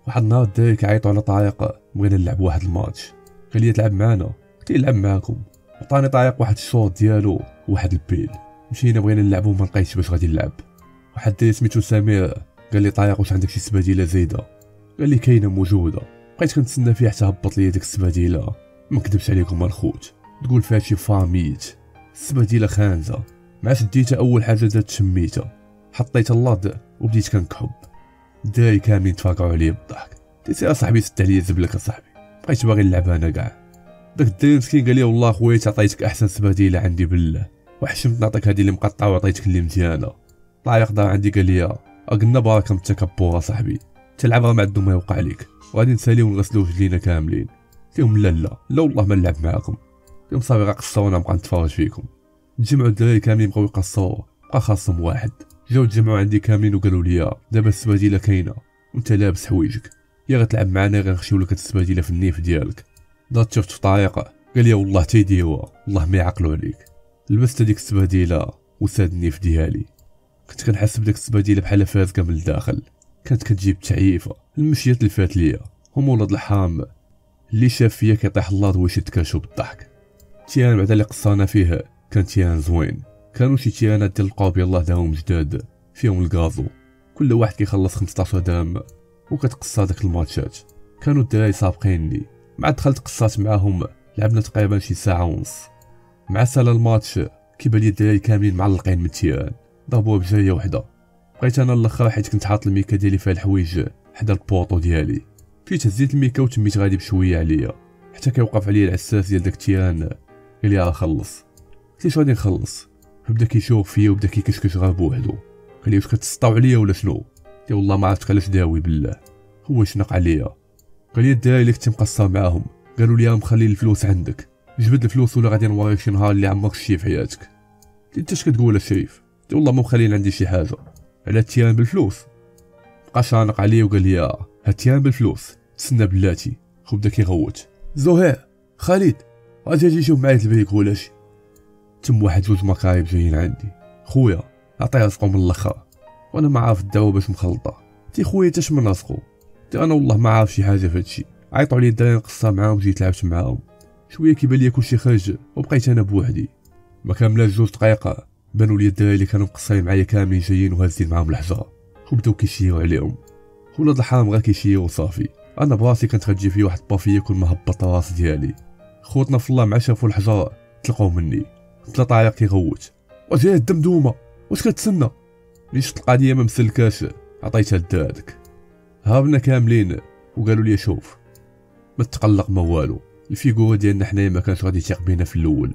واحد النهار دايك كيعيطوا على طايق بغينا نلعب واحد الماتش. لي تلعب معنا. قلت نلعب معاكم؟ عطاني طايق واحد الشوط ديالو وواحد البيل. مشينا بغينا نلعبو ما لقيتش باش غادي نلعب. واحد داير سميتو سمير قال لي طايق واش عندك شي سباديله زايدة. قال لي كاينة موجودة. بقيت كنتسنى فيه حتى هبط لي ديك السباديله ما عليكم الخوت تقول فيها شي فاميت. السباديله خانزة. مع شديتها أول حاجة زاد شميتها. حطيت اللاد وبديت كنكحب. داي كاملين تفاقعوا عليا بالضحك. قلت يا صاحبي سد عليا زبلك صاحبي. بقيت باغي نلعب أنا كاع داك الدري مسكين قال لي والله خويا عطيتك أحسن سباديله عندي بالله. وحشمت نعطيك هذه اللي مقطعه وعطيتك اللي مزيانة. طلع يقدر عندي قال لي أقلنا بركه من التكبر صاحبي. تلعب ما عندو ما يوقع ليك وغادي نساليو ونغسلو رجلينا كاملين. قلت لا لا لا والله ما نلعب معاكم. قلت صافي غنقصرو وأنا نبقى نتفرج فيكم. تجمعوا الدراري كاملين بغاو يقصروا. بقى خاصهم واحد. جاو تجمعوا عندي كاملين وقالوا لي دابا السباديلة كاينة وانت لابس حوايجك. يا غتلعب معنا غنخشيو لك السباديلة في النيف ديالك. ضات شفت في طريقة. قال لي والله تيديوا والله ما يعقلوا عليك. لبست هذيك السباديلة وساد النيف ديالي. كنت كنحس بديك السباديلة بحال فازقة من الداخل. كانت كتجيب تعيفة. المشيات اللي فات ليا هم ولاد الحام اللي شاف فيا كيطيح الله ويشد كاشو بالضحك تيان بعدا اللي قصانا فيه كان تيان زوين. كانوا شي تيانات ديال القوب يلاه داهم جداد فيهم الغازو كل واحد كيخلص 15 درهم وكتقصى داك الماتشات. كانوا الدراري سابقيني. مع دخلت قصات معاهم لعبنا تقريبا شي ساعة ونص. مع سالا الماتش كيبان لي الدراري كاملين معلقين من ال terrain ضربوها بجرية وحدة. بقيت أنا الأخر حيت كنت حاط الميكا ديالي فيها الحوايج حدا البوطو ديالي. فيت هزيت الميكا وتميت غادي بشوية عليا. حتى كيوقف عليا العساس ديال داك ال terrain قال لي راه خلص. قلت غادي نخلص؟ بدا كيشوف فيا وبدا كيكشكش غير بوحدو. قال لي واش كتسطاو عليا ولا شنو؟ قلت والله ما عرفتش علاش داوي بالله. هو شنق عليا. قال لي الدراري اللي كنت مقصر معاهم. قالوا لي مخلي الفلوس عندك. جبد الفلوس ولا غادي نوريك شي نهار اللي عمرك شتي في حياتك. انت اش كتقول الشريف قلت والله ما مخلين عندي شي حاجة. على ال terrain بالفلوس. بقى شانق عليا وقال لي هاد ال terrain بالفلوس. تسنى بلاتي. خو بدا كيغوت. زهير خالد غادي تجي شوف معايا البريك ولا شي؟ تم واحد جوج مكايب جايين عندي. خويا عطي رزقو من الآخر وأنا ما عارف الدواء باش مخلطة. تي خويا تاش من رزقو أنا والله ما عارف شي حاجة في هادشي. عيطوا عليا الدراري نقصها معاهم جيت لعبت معاهم. شوية كيبان ليا كلشي خرج وبقيت أنا بوحدي. ما كاملاش جوج دقائق بانوا لي الدراري اللي كانوا مقصرين معايا كاملين جايين وهازين معاهم الحجره وبداو كيشيو عليهم. ولاد الحرام غير كيشيو وصافي أنا براسي كانت غتجي في واحد ال pavé كل ما هبط راس ديالي. خوتنا في الله مع شافوا الحجره تلقاو مني. ثلاث عياق كيغوت واش هي الدمدومة؟ واش كتسنى؟ ليش القضية ما مسلكاش عطيتها لدادك هابنا كاملين. وقالوا لي شوف ما تقلق ما والو الفيغورا ديالنا حنايا ما كانش غادي يثيق بينا في الأول.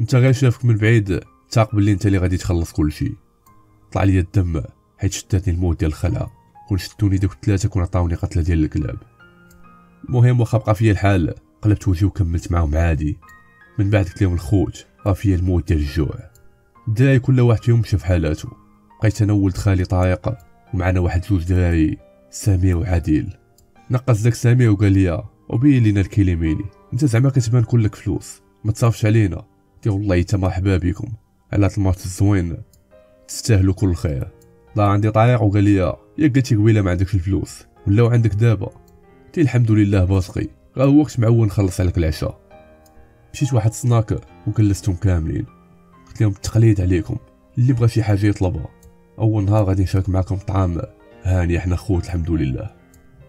إنت غير شافك من بعيد تاق باللي إنت اللي غادي تخلص كلشي طلع لي الدم حيت شداتني الموت ديال الخلعه كون شدوني دوك الثلاثه كون عطاوني قتله ديال الكلاب. المهم واخا بقى فيا الحال قلبت وجهي وكملت معاهم عادي. من بعد قلت لهم الخوت. فيا الموت ديال الجوع الدراري كل واحد فيهم مشى في حالاته. بقيت أنا ولد خالي طارق ومعنا واحد جوج دراري سامي وعادل نقص داك سامي وقال لي وبين لينا الكليميني أنت زعما كتبان كلك فلوس. ما تصافش علينا. قلت والله حتى مرحبا بكم. على الماتش الزوين. تستاهلوا كل خير. دار عندي طارق وقال لي يا قلتي قبيلة ما عندكش الفلوس. ولاو عندك دابا. قلت الحمد لله باصقي غا وقت معول نخلص عليك العشاء. مشيت واحد السناك وكلستهم كاملين. قلت لهم التقليد عليكم. اللي بغى شي حاجة يطلبها. أول نهار غادي نشارك معكم الطعام هاني إحنا خوت الحمد لله.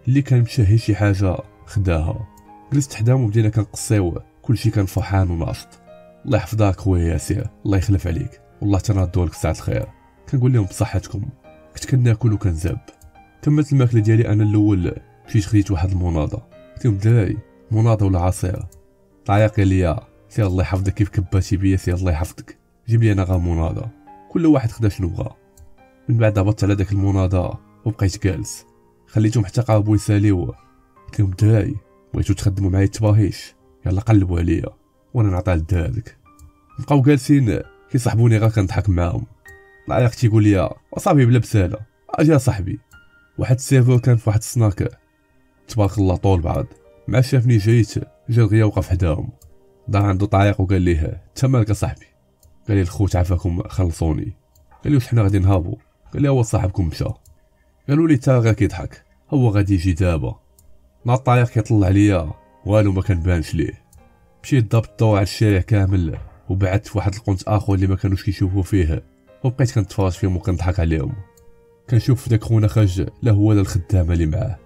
اللي كان مشاهي شي حاجة خداها. جلست حداهم وبدينا كنقصيو. كلشي كان فرحان وناشط. الله يحفظك خويا ياسر. الله يخلف عليك. والله تنردو لك ساعة الخير. كنقول لهم بصحتكم. كنت كناكل وكنزرب كملت الماكلة ديالي أنا الأول. مشيت خديت واحد المناضة. قلت لهم دراري مناضة ولا عصير؟ طارق قال لي سي الله يحفظك كيف كباتي بيا سي الله يحفظك. جيب لي أنا غا مناضة. كل واحد خدا شنو بغا. من بعد هبطت على داك المناضة وبقيت جالس. خليتهم حتى قربوا يساليو قلت لهم دراري بغيتو تخدموا معايا التباهيش يلا قلبوا عليا وأنا نعطيها لدادك بقاو جالسين. كيصاحبوني غير كنضحك معاهم. طارق تيقول لي وصافي بلا بسالة أجي صاحبي. واحد ال serveur كان في واحد السناك تبارك الله طول بعض مع شافني جيت جا دغيا وقف حداهم. دار عنده طارق وقال ليه انت مالك صاحبي. قال لي الخوت عافاكم خلصوني. قال لي واش حنا غادي نهابو. قال لي هو صاحبكم مشى. قالوا لي تا غير كيضحك هو غادي يجي دابا. نا طارق كيطلع عليا والو ما كنبانش ليه. مشيت ضربت الضوء على الشارع كامل وبعدت في واحد القنت آخر اللي ما كانوش كيشوفوا فيه. وبقيت كنتفرج فيهم وكنضحك عليهم. كنشوف داك خونا خرج لا هو لا الخدامة اللي معاه.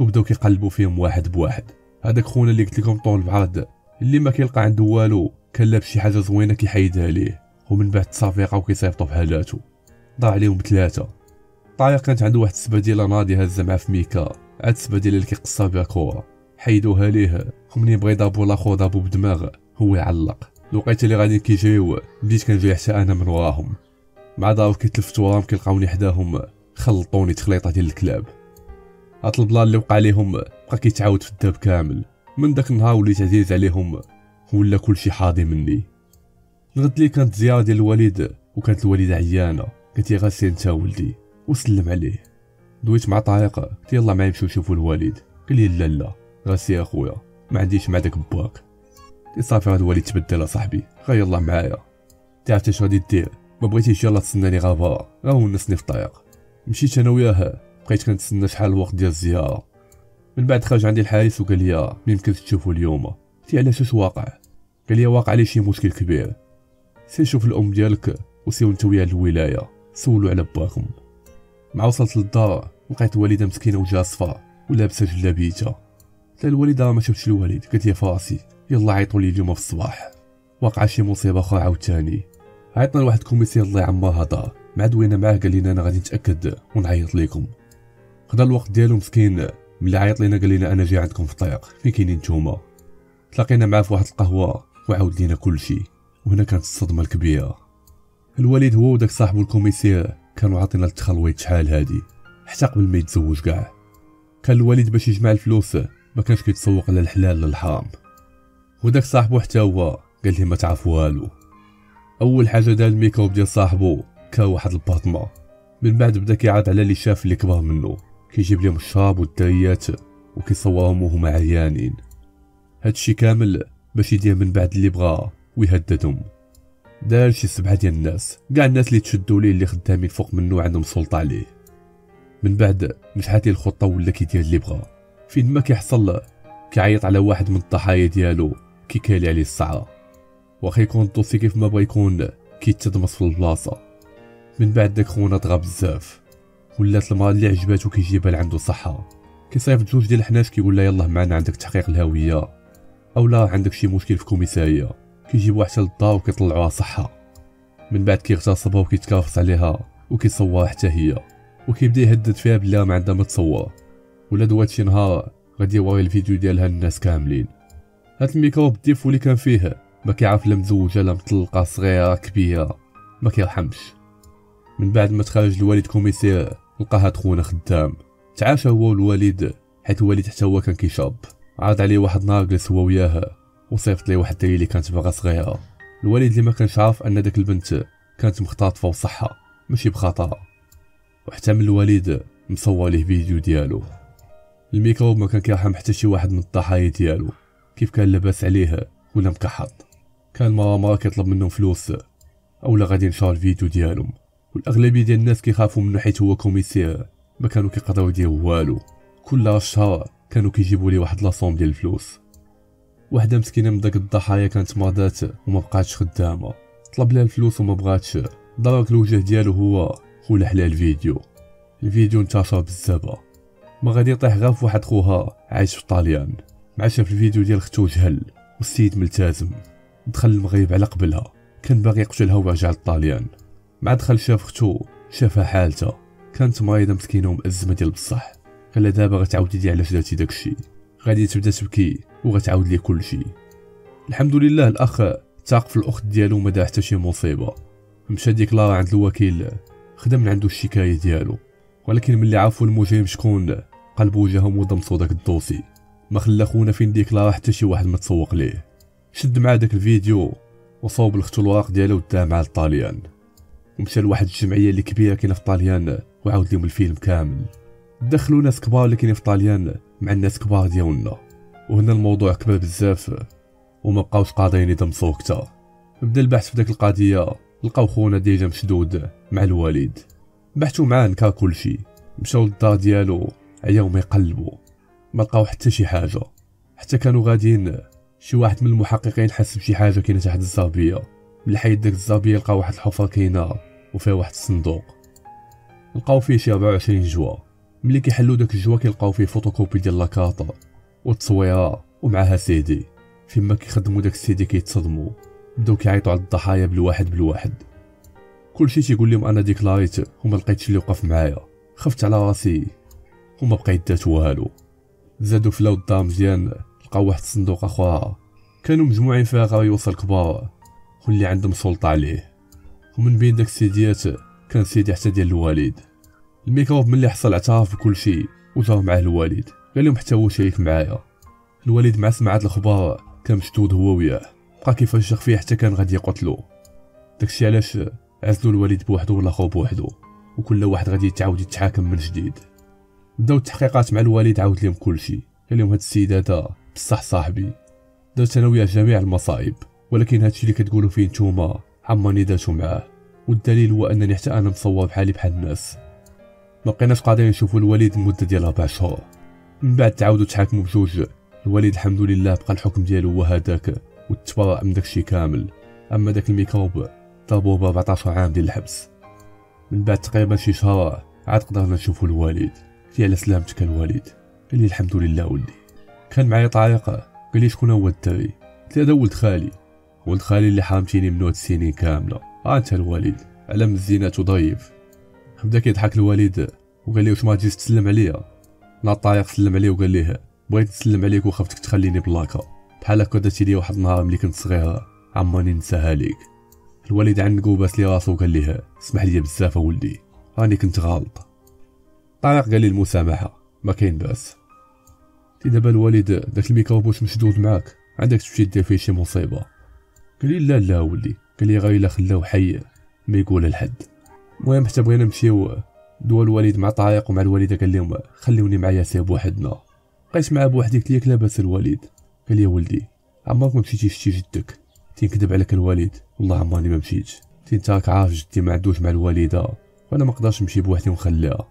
وبداو كيقلبوا فيهم واحد بواحد. هذاك خونا اللي قلت لكم طول بعرض اللي ما كيلقى عنده والو كان لابس شي حاجة زوينة كيحيدها ليه ومن بعد تصافيقه وكيصيفطوا بحالاتو ضاع عليهم بثلاثه طايق كانت عنده واحد السباديله ناضي هازه معاه في ميكا عاد السبرديلة اللي كيقصها بها كوره حيدوها ليه. ومنين بغى يضربو لاخو ضربو بدماغ هو يعلق. الوقيته اللي غادي كيجريو بديت كنجري حتى أنا من وراهم. مع ضرب كيتلفت وراهم كيلقاوني حداهم. خلطوني تخليطة ديال الكلاب. هاد ال plan اللي وقع ليهم بقى كيتعاود في الدرب كامل. من داك النهار وليت عزيز عليهم ولا كلشي حاضي مني. الغد لي كانت زيارة ديال الوالد وكانت الوالده عيانة. قالت لي غاسي أنت ولدي وسلم عليه. دويت مع طارق قلت يلا معايا نمشيو نشوفو الوالد قال لي لا لا. غاسي أخويا ما عنديش مع داك باك. قلت صافي هاد الوالد تبدل صاحبي. غير يلا معايا. تعرف اش غادي دير؟ ما بغيتيش يلا تسناني غابا غا ونسني في الطريق. مشيت أنا وياه. بقيت كنتسنى شحال الوقت ديال الزيارة. من بعد خرج عندي الحارس وقال لي ما يمكنش تشوفو اليوم. قلت علاش اش واقع؟ قال لي واقع لي شي مشكل كبير. سير شوف الأم ديالك وسيرو أنت وياه الولاية. سولو على باكم مع وصلت للدار لقيت الوالده مسكينة وجالسة ولابسة جلابيتها. قلت الوالدة ما شفتش الوالد. قالت لي فاسي يلا عيطوا لي اليوم في الصباح. وقع شي مصيبة أخرى عاوتاني. عيطنا لواحد ال commissaire الله يعمر هضر مع دوينا معاه قال لنا أنا غادي نتأكد ونعيط ليكم. خدا الوقت ديالو مسكين. ملي عيط لينا قال لنا أنا جاي عندكم في الطريق. فين كاينين نتوما؟ تلاقينا معاه في واحد القهوة وعاود لينا كلشي. وهنا كانت الصدمة الكبيرة. الوالد هو وداك صاحبو ال commissaire كانوا عاطينا التخلويض شحال هادي. حتى قبل ما يتزوج كاع. كان الوالد باش يجمع الفلوس ما كانش كيتسوق لا الحلال لا الحرام. وداك صاحبو حتى هو قال لي ما تعرف والو. أول حاجة دار الميكروب ديال صاحبو كان واحد الباطمه من بعد بدا كيعرض على اللي شاف اللي كبر منه. كيجيب لهم الشراب والدريات وكيصورهم وهما عيانين هادشي كامل باش يدير من بعد اللي بغا ويهددهم. دار شي سبعة ديال الناس كاع الناس اللي تشدوا ليه اللي خدامين فوق منه عندهم سلطة عليه. من بعد مشحات ليه الخطة ولا كيدير اللي بغا. فين ما كيحصل كيعيط على واحد من الضحايا ديالو كيكالي عليه السعرة واخا يكون الدوسي كيف ما بغا يكون كيتدمص في البلاصة. من بعد داك خونا طغى بزاف. ولات المرا اللي عجباتو كيجيبها لعندو صحة. كيصيفط جوج ديال الحناش كيقول لها يلاه معنا عندك تحقيق الهوية. أو لا عندك شي مشكل في كوميسارية. كيجيبوها حتى للدار وكيطلعوها صحة. من بعد كيغتصبها وكيتكافص عليها وكيصورها حتى هي. وكيبدأ يهدد فيها بلا ما عندها ما تصور ولا دوات شي نهار غادي يوري الفيديو ديالها للناس كاملين. هاد الميكروب ال défaut اللي كان فيه ما كيعرف لا مزوجة لا مطلقة صغيرة كبيرة. ما كيرحمش. من بعد ما تخرج الوالد commissaire لقى هاد خونا خدام. تعاشر هو والوالد حيت الوالد حتى هو كان كيشرب. عرض عليه واحد نهار جلس هو وياه وصيفط ليه واحد الدري اللي كانت باغا صغيرة. الوالد اللي ما كانش عارف أن داك البنت كانت مختطفه وصحة ماشي بخطا وحتى من الوالد مصور ليه فيديو ديالو. الميكروب ما كان كيرحم حتى شي واحد من الضحايا ديالو. كيف كان لاباس عليه ولا مكحط. كان مرة مرة كيطلب منهم فلوس أولا غادي ينشر الفيديو ديالهم. والأغلبية ديال الناس كيخافوا منه حيت هو كوميسير. ما كانوا كيقدروا يديروا والو. كل شهر كانوا كيجيبوا لي واحد لاصوم ديال الفلوس. وحدة مسكينة من داك الضحايا كانت مرضات وما بقاتش خدامة. طلب لها الفلوس وما بغاتش. ضرك الوجه ديالو هو ولح لها الفيديو. الفيديو انتشر بزاف. ما غادي يطيح غير في واحد خوها عايش في طاليان. مع شاف الفيديو ديال ختو جهل والسيد ملتزم. دخل المغرب على قبلها. كان باغي يقتلها ورجع للطاليان مع دخل شاف ختو شافها حالته. كانت مريضة مسكينة ومأزمة ديال بصح. قال دابا غتعاودي لي علاش درتي داكشي. غادي تبدا تبكي وغتعاود لي كلشي. الحمد لله الأخ تاق في الأخت ديالو ما دار حتى شي مصيبة. مشى ديكلارا عند الوكيل خدم من عنده الشكاية ديالو. ولكن ملي عرفوا المجرم شكون قلبوا وجههم وضمصوا داك الدوسي. ما خلى خونا فين ديكلارا حتى شي واحد ما تسوق ليه. شد مع داك الفيديو وصوب لختو الوراق ديالو وداه مع الطاليان. ومشى لواحد الجمعية اللي كبيرة كاينة في طاليان وعاود لهم الفيلم كامل. دخلوا ناس كبار اللي كاينين في طاليان مع الناس كبار ديالنا. وهنا الموضوع كبر بزاف وما بقاوش قادرين يدمسوه كتر بدأ البحث في داك القضية لقاو خونا déjà مشدود مع الوالد بحثوا معاه نكا كلشي مشاو للدار ديالو عياو ما يقلبوا. ما لقاو حتى شي حاجة. حتى كانوا غاديين شي واحد من المحققين حس بشي حاجة كاينة تحت الزربية. من حيد داك الزربية لقاو واحد الحفرة كاينة. وفيها واحد الصندوق. لقاو فيه شي 24 جوا ملي كيحلو داك الجوا كيلقاو فيه فوتوكوبي ديال la carte والتصويرة ومعها سيدي فيما كيخدموا داك السيدي كيتصدموا بداو كيعيطوا على الضحايا بالواحد بالواحد. كلشي تيقول لهم أنا ديكلاريت وما لقيتش اللي وقف معايا. خفت على راسي وما بقيت دات والو. زادو فلاو الدار مزيان لقاو واحد الصندوق أخرى. كانوا مجموعين فيها غايوصل كبار واللي عندهم سلطة عليه. ومن بين داك ال CDيات كان سيدي حتى ديال الوالد الميكروب ملي حصل اعترف بكل شيء وجاو معاه الوالد قال لهم حتى هو شريك معايا. الوالد مع سمعات الاخبار كان مشدود هو وياه. بقى كيفشخ فيه حتى كان غادي يقتلو. داكشي علاش عزلوا الوالد بوحدو والاخو بوحدو. وكل واحد غادي يتعاود يتحاكم من جديد. بداو التحقيقات مع الوالد عاود لهم كلشي قال لهم هاد السيد هذا بصح صاحبي. درت أنا وياه جميع المصائب ولكن هادشي اللي كتقولوا فيه نتوما عماني دارتو معاه. والدليل هو أنني حتى أنا مصور بحالي بحال الناس. ما بقيناش قادرين نشوفوا الوالد المده ديال أربع شهور من بعد تعاودوا تحاكموا بجوج. الوالد الحمد لله بقى الحكم ديالو هو هذاك وتبرأ من داكشي كامل. أما داك الميكروب ضربوه ب 14 عام ديال الحبس. من بعد تقريبا شي شهر عاد قدرنا نشوفوا الوالد. في على سلامتك الوالد. قال لي الحمد لله ولدي. كان معايا طريق قال لي شكون هو الدري؟ قلت هذا ولد خالي. ولد خالي اللي حرمتيني منو هاد السنين كاملة. ها أنت الوالد على مزينات وضيف بدا كيضحك الوالد وقال لي واش ما تجيش تسلم عليا. ناض طارق سلم عليه وقال ليه بغيت نسلم عليك وخفتك تخليني بلاكا بحال هكا درتي لي واحد النهار ملي كنت صغير عماني ننساها ليك. الوالد عنقو باس لي راسو وقال ليه اسمح لي بزاف ولدي راني كنت غلط. طارق قال لي المسامحة ما كاين بأس. تي دابا الوالد داك الميكروب واش مشدود معاك عندك تمشي دير فيه شي مصيبة. قال لي لا لا ولدي قال لي الا خلاو حي ما يقول لحد المهم حتى بغينا نمشيو دوا الوالد مع طارق ومع الوالدة قال لهم خليوني معايا سير بوحدنا بقيت معاه بوحدي قلت ليك لاباس الوالد؟ قال لي ولدي عمرك ما مشيتي شتي جدك. تنكذب عليك الوالد؟ والله عمرني ما مشيتش. انت راك عارف جدي ما عندوش مع الوالدة وأنا ما نقدرش نمشي بوحدي ونخليها.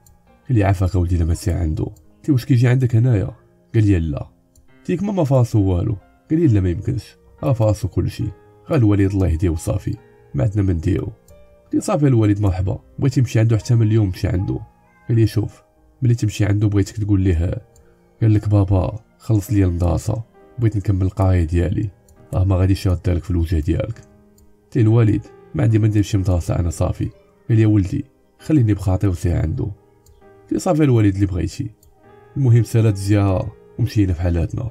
قال لي عافاك ولدي لما سي عنده. قلت واش كيجي عندك هنايا؟ قال لي لا. تيك ما فراسو والو. قال لي لا ما يمكنش. راه فراسو كلشي غير الوالد الله يهديه وصافي. ما عندنا ما نديرو. قلت صافي الوالد مرحبا. بغيتي تمشي عنده حتى من اليوم مشي عنده. قال لي شوف ملي تمشي عنده بغيتك تقول ليه قال لك بابا خلص لي المدرسة. بغيت نكمل القراية ديالي. راه ما غاديش يرد لك في الوجه ديالك. تي الوالد ما عندي ما ندير شي مدرسة أنا صافي. قال يا ولدي خليني بخاطري وسير عنده. تي صافي الوالد اللي بغيتي. المهم سالات زياره ومشينا في حالاتنا.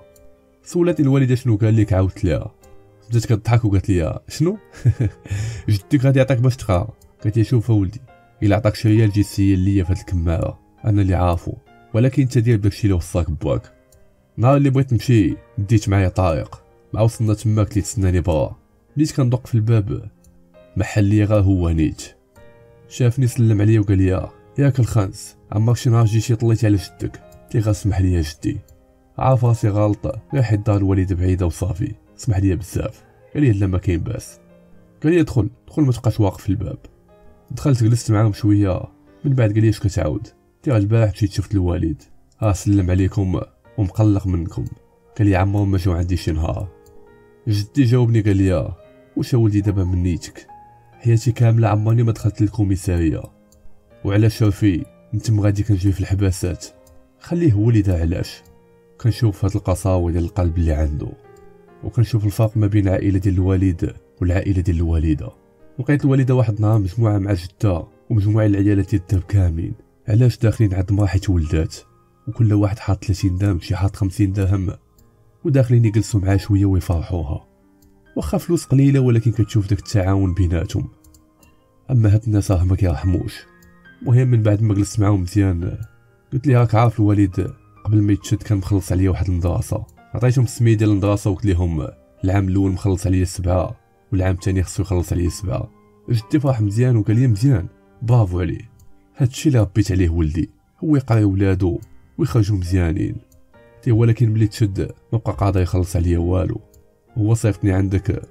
سولاتني الوالدة شنو؟ قال لك عاودت ليها بدات كضحك وقالت لي شنو؟ جدك غادي يعطيك باش تقرا. قالت لي شوف ولدي إلا عطاك شي ريال جي سيل ليا في هاد الكماره أنا اللي عارفو ولكن أنت دير داكشي اللي وصاك باك نهار اللي بغيت نمشي ديت معايا طارق مع وصلنا تماك اللي تسناني برا. بديت كندق في الباب محل لي غير هو نيت شافني سلم عليا وقال لي ياك الخنس عمرك شي نهار جيتي طليتي على جدك غير سمح لي يا جدي. عارف راسي غلط غير حيت دار الوالده بعيدة وصافي. سمح لي بزاف. قال لي لا ما كاين باس. قال لي ادخل دخل ما تبقاش واقف في الباب. دخلت جلست معاهم شوية. من بعد قال لي اش كتعاود؟ تي البارح مشيت شفت الوالد ها سلم عليكم ومقلق منكم. قال لي عمرهم ما جاو عندي شي نهار. جدي جاوبني قال لي واش ولدي دابا من نيتك حياتي كاملة عمرني ما دخلت للكوميسارية. وعلى شوفي نتم غادي كنجي في الحباسات. خليه هو اللي دا علاش. كنشوف هاد القساوه ديال القلب اللي عنده. وكنشوف الفرق ما بين العائله ديال الوالد والعائلة ديال الوالدة. لقيت الوالدة واحد النهار مجموعة مع جدها ومجموعة العيالات ديال الدرب كاملين. علاش داخلين عند مرا حيت ولدات؟ وكل واحد حاط 30 درهم شي حاط 50 درهم. وداخلين يجلسوا معاه شوية ويفرحوها. واخا فلوس قليلة ولكن كتشوف داك التعاون بيناتهم. أما هاد الناس راه ما كيرحموش. المهم من بعد ما جلست معاهم مزيان قلت لي راك عارف الوالد قبل ما يتشد كان مخلص عليا واحد المدرسة. عطيتهم السميه ديال المدرسة وقلت لهم العام الأول مخلص عليا سبعه والعام الثاني خصو يخلص عليا سبعه جدي فرح مزيان وقال لي مزيان. برافو عليه. هادشي اللي ربيت عليه ولدي. هو يقري ولادو ويخرجوا مزيانين. تي ولكن ملي تشد ما بقى قادر يخلص عليا والو. هو صيفطني عندك.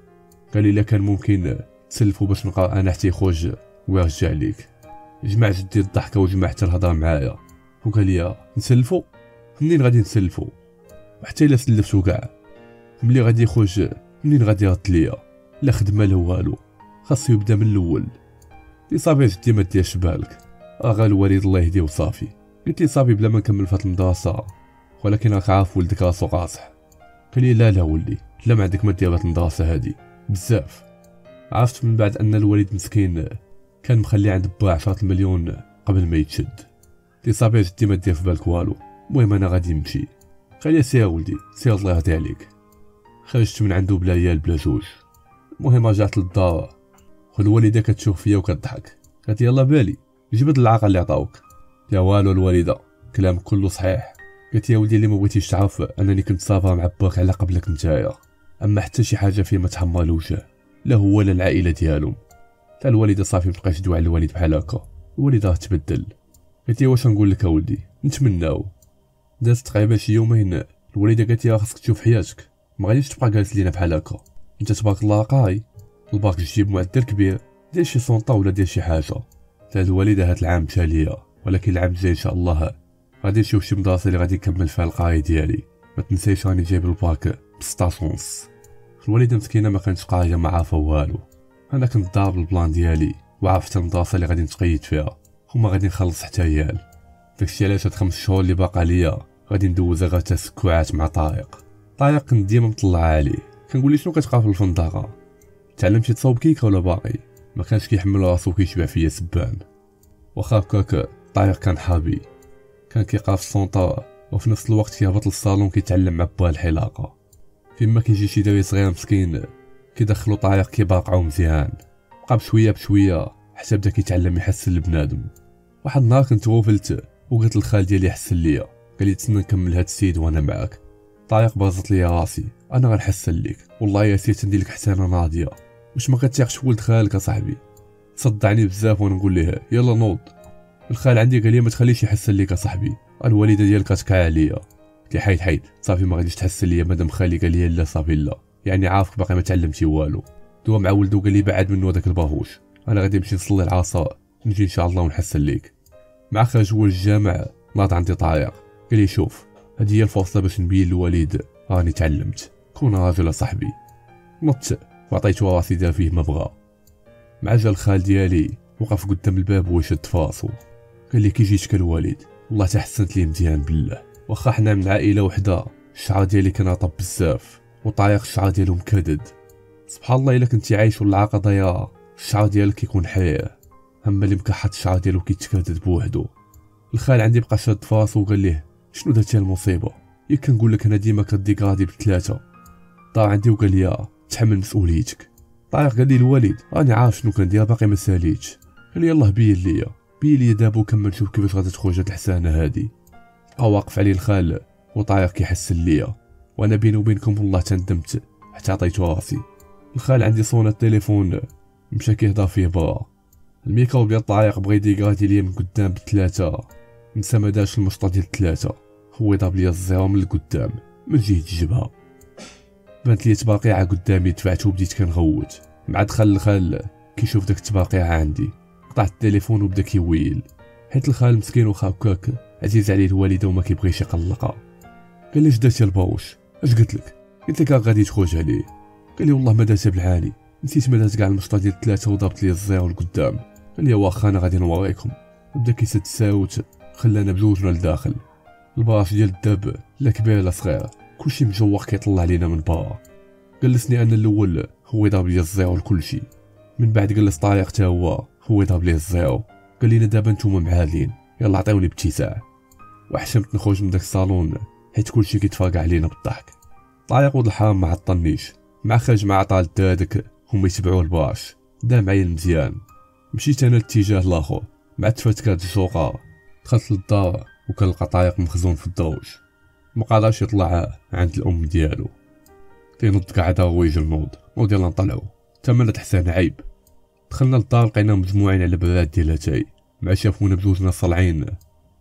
قال لي كان ممكن تسلفو باش نقرأ أنا حتى يخرج ويرجع ليك. جمع جدي الضحكة وجمع حتى الهضرة معايا. وقال لي نسلفو؟ منين غادي نسلفو؟ وحتى إلا سلفتو كاع. ملي غادي يخرج منين غادي يرد ليا لا خدمة لا والو. خاصو يبدأ من الأول. لي صافي جدي ما ديرش بالك. راه الوالد الله يهديه وصافي. قلت لي صافي بلا ما نكمل فهاد المدرسة. ولكن راك عارف ولدك راسو قاصح. قال لي لا لا ولدي لا ما عندك ما دير هاد المدرسة هادي. بزاف. عرفت من بعد أن الوالد مسكين كان مخلي عند با عشرة المليون قبل ما يتشد. لي صافي جدي ما دير في بالك والو. المهم أنا غادي نمشي. قال لي سير ولدي سير الله يهدي عليك. خرجت من عنده بلا ريال بلا جوج. المهم رجعت للدار. والوالده كتشوف فيا وكتضحك قالت يلا بالي جبد العاقه اللي عطاوك. يا والو الوالدة كلامك كله صحيح. قالت يا ولدي اللي ما بغيتيش تعرف أنني كنت صافا مع باك على قبلك نتايا. أما حتى شي حاجة فيه ما تحملوش لا هو ولا العائلة ديالهم. تا الوالدة صافي مبقاش تدوي على الوالد بحال هكا. الوالده تبدل. قالت واش نقول لك اولدي نتمناو. دازت تقريبا شي يومين. الوالدة قالت لي خاصك تشوف حياتك. ما غاديش تبقى جالس لينا بحال هكا. انت تبارك الله قاي الباك تجيب معدل كبير. دير شي centre ولا دير شي حاجة. تا الوالدة هاد العام تاليه ولكن العام الجاي إن شاء الله. غادي نشوف شي مدرسة اللي غادي نكمل فيها القرايه ديالي. ما تنسيش راني جايب الباك بستاسونس. الوالدة مسكينة ما كانتش قاريه ما عارفه والو. أنا كنت ضارب البلان ديالي وعرفت المدرسة اللي غادي نتقيد فيها. وما غادي نخلص حتى ريال داكشي علاش هاد خمس شهور اللي باقا ليا غادي ندوزها غير تسكعات مع طارق طارق كنت ديما مطلع عليه. كنقول لي شنو كتقرا في الفندقة؟ تعلمتي تصاوب كيكه ولا باقي؟ ما كانش كيحمل راسو كيشبع فيا سبان. واخا هكاك طارق كان حابي. كان كيقرا في السونطا وفي نفس الوقت كيهبط للصالون كيتعلم مع با الحلاقه فيما كيجي شي دري صغير مسكين كيدخلو طريق كيباقعو مزيان. بقى بشوية بشوية حتى بدا كيتعلم يحسن لبنادم واحد النهار كنت غوفلت وقلت للخال ديالي حسن ليا. قال لي تسنى نكمل هاد السيد وأنا معاك. طارق برزط ليا راسي. أنا غنحسن ليك. والله يا سيت ندير لك حسانة ناضيه واش ما كتيقش ولد خالك أصاحبي. صدعني بزاف وأنا نقول ليه. يلا نوض. الخال عندي قال لي ما تخليش يحسن ليك أصاحبي. الوالدة ديالك كتكع عليا. قلت لي حيد حيد. صافي ما غاديش تحسن ليا مادام خالي قال لي لا صافي لا. يعني عارفك باقي ما تعلمتي والو. دوا مع ولدو قال لي بعد منو هذاك الباهوش. أنا غادي نمشي نصلي العصا. نجي إن شاء الله ونحسن ليك. مع خرج هو الجامع ناض عندي طريق قال لي شوف هذه هي الفرصة باش نبين للوالد راني تعلمت. كون راجل صاحبي نط وعطيتو راسي دار فيه ما بغا مع جا الخال ديالي وقف قدام الباب وشد فاسو قال لي كي جيتك الوالد؟ والله تحسنت لي مزيان بالله. واخا حنا من عائلة وحدة الشعر ديالي كان رطب بزاف وطايق الشعر ديالو مكدد سبحان الله إلا كنتي عايش ولا عاقه ضياء الشعر ديالك كيكون حير. أما اللي مكحط الشعر ديالو كيتكدد بوحدو الخال عندي بقى شاد فاسو وقال ليه شنو درتي المصيبة؟ ياك كنقول لك أنا ديما كديكادي بثلاثة. طلع عندي وقال لي تحمل مسؤوليتك. طارق قال لي الوالد راني عارف شنو كندير باقي ما ساليتش. قال لي يلاه بين ليا بين ليا دابا وكمل نشوف كيفاش غادي تخرج هاد الحسانة هادي. بقى واقف عليه الخال وطارق كيحسن ليا. وأنا بيني وبينكم والله تندمت حتى عطيتو راسي. الخال عندي صونا التليفون مشى كيهضر فيه برا. المكروب ديال طارق بغا ي dégrader ليا من قدام بثلاثة. نسى ما دارش المشطة ديال الثلاثة هو ضرب ليا الزيرو من القدام من جهة الجبهة. بانت لي تباقيعة قدامي دفعت وبديت كنغوت. مع دخل الخال كيشوف داك التباقيعة عندي. قطع التليفون وبدا كيويل. حيت الخال مسكين وخا هكاك عزيز عليه الوالدة وما كيبغيش يقلقها. قال لي اش درتي البرهوش؟ اش قلت لك؟ قلت لك غادي تخرج عليه. قال لي والله ما درتها بالعاني. نسيت ما دارت كاع المشطة ديال الثلاثه وضربت لي الزيرو لقدام قال لي واخا أنا غادي نوريكم بدا كيسد السوارت خلانا بجوجنا لداخل. البراهش ديال الدرب لا كبير لا صغير. كلشي مجوق كيطلع علينا من برا. جلسني أنا الأول هو يضرب لي الزيرو لكلشي. من بعد جلس طارق حتى هو هو يضرب لي الزيرو. قال لينا دابا نتوما معادين يلا عطيوني باتساع. وحشمت نخرج من داك الصالون حيت كلشي كيتفرقع علينا بالضحك. طارق ولد الحرام ما عطلنيش. مع خرج مع عطال الدادك هما يتبعوا الباش دا معايا مزيان. مشيت أنا الاتجاه الآخر. مع تفات كانت دخلت للدار وكنلقى طارق مخزون في الدروج. قادرش يطلع عند الأم ديالو. تينوض قاعدة هو يجي النوض. نوض يلا نطلعو. تمنى حسان عيب. دخلنا للدار لقينا مجموعين على بابات ديال أتاي. مع شافونا بجوجنا صالعين.